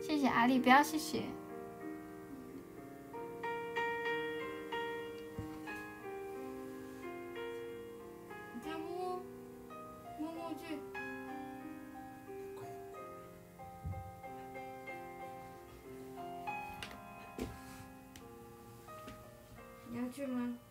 谢谢阿丽，不要谢谢。你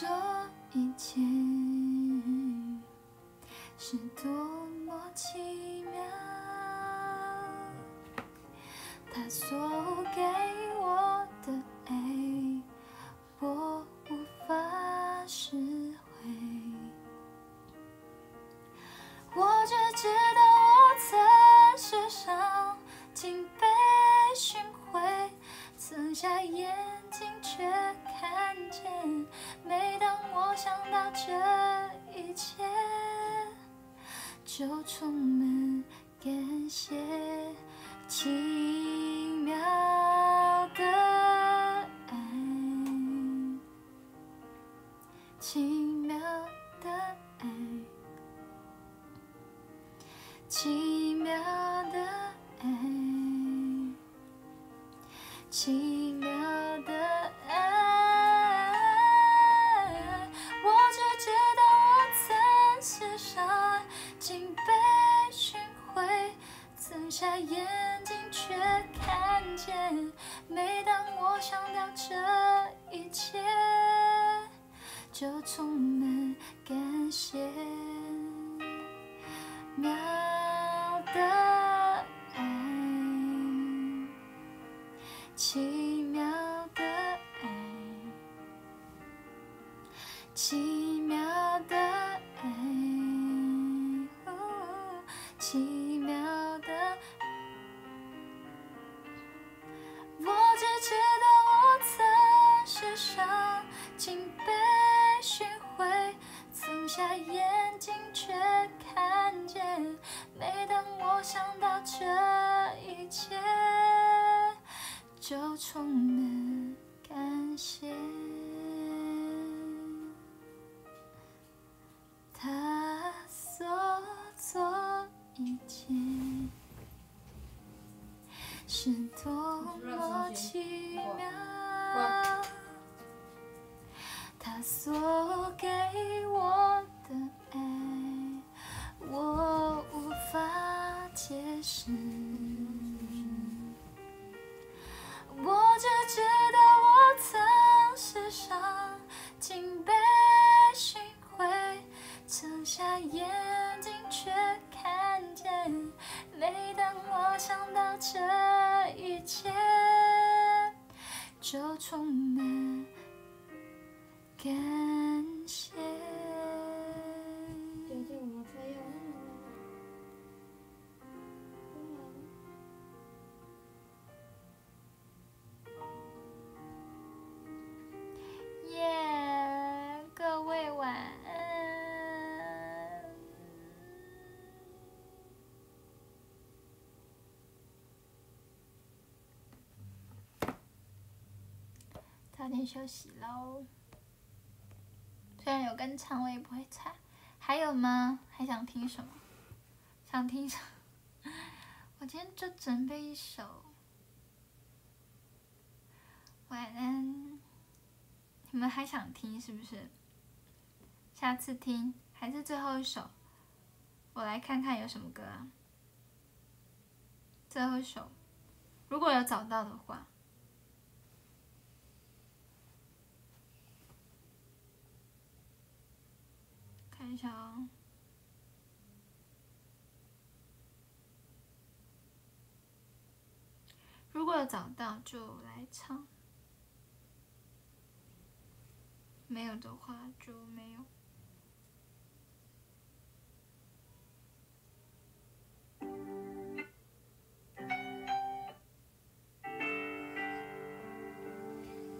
这一切是多么奇妙。他所就充满感谢。奇妙的爱，奇妙的爱，奇妙的爱，奇早点休息喽。虽然有跟唱，我也不会唱。还有吗？还想听什么？想听什？[LAUGHS] 我今天就准备一首。晚安。你们还想听是不是？下次听还是最后一首？我来看看有什么歌啊。最后一首，如果有找到的话，看一下哦。如果有找到就来唱。没有的话就没有。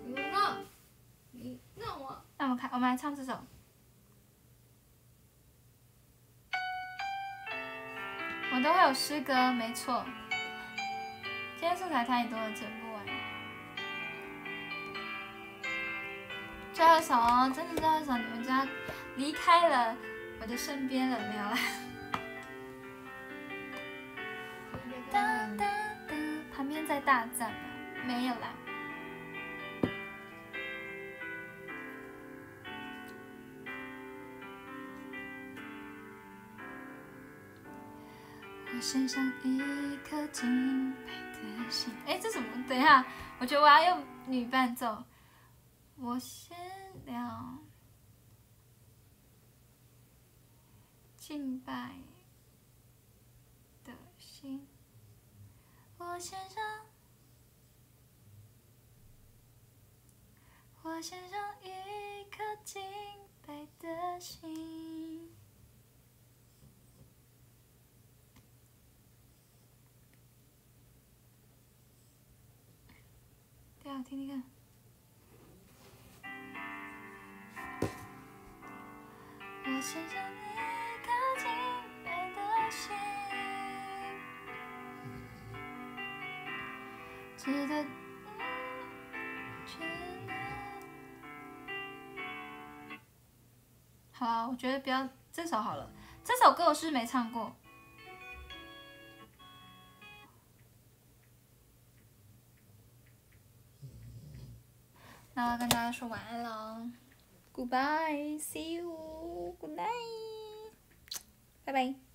你呢？你让我那我们看，我们来唱这首。我都会有诗歌，没错。今天素材太多了，剪不完。最后一首哦，真的最后一首，你们家离开了我的身边了，没有啦？哒哒哒，旁边在大战吗？没有啦。我身上一颗敬佩的心。哎，这什么？等一下，我觉得我要用女伴奏。我先了敬拜的心，我献上，我献上一颗敬拜的心。对啊，听听看。我欣赏你靠近爱的心，值得你眷恋。好，我觉得不要这首好了，这首歌我是没唱过。那我跟大家说晚安了，Goodbye，See you，Good night，拜拜。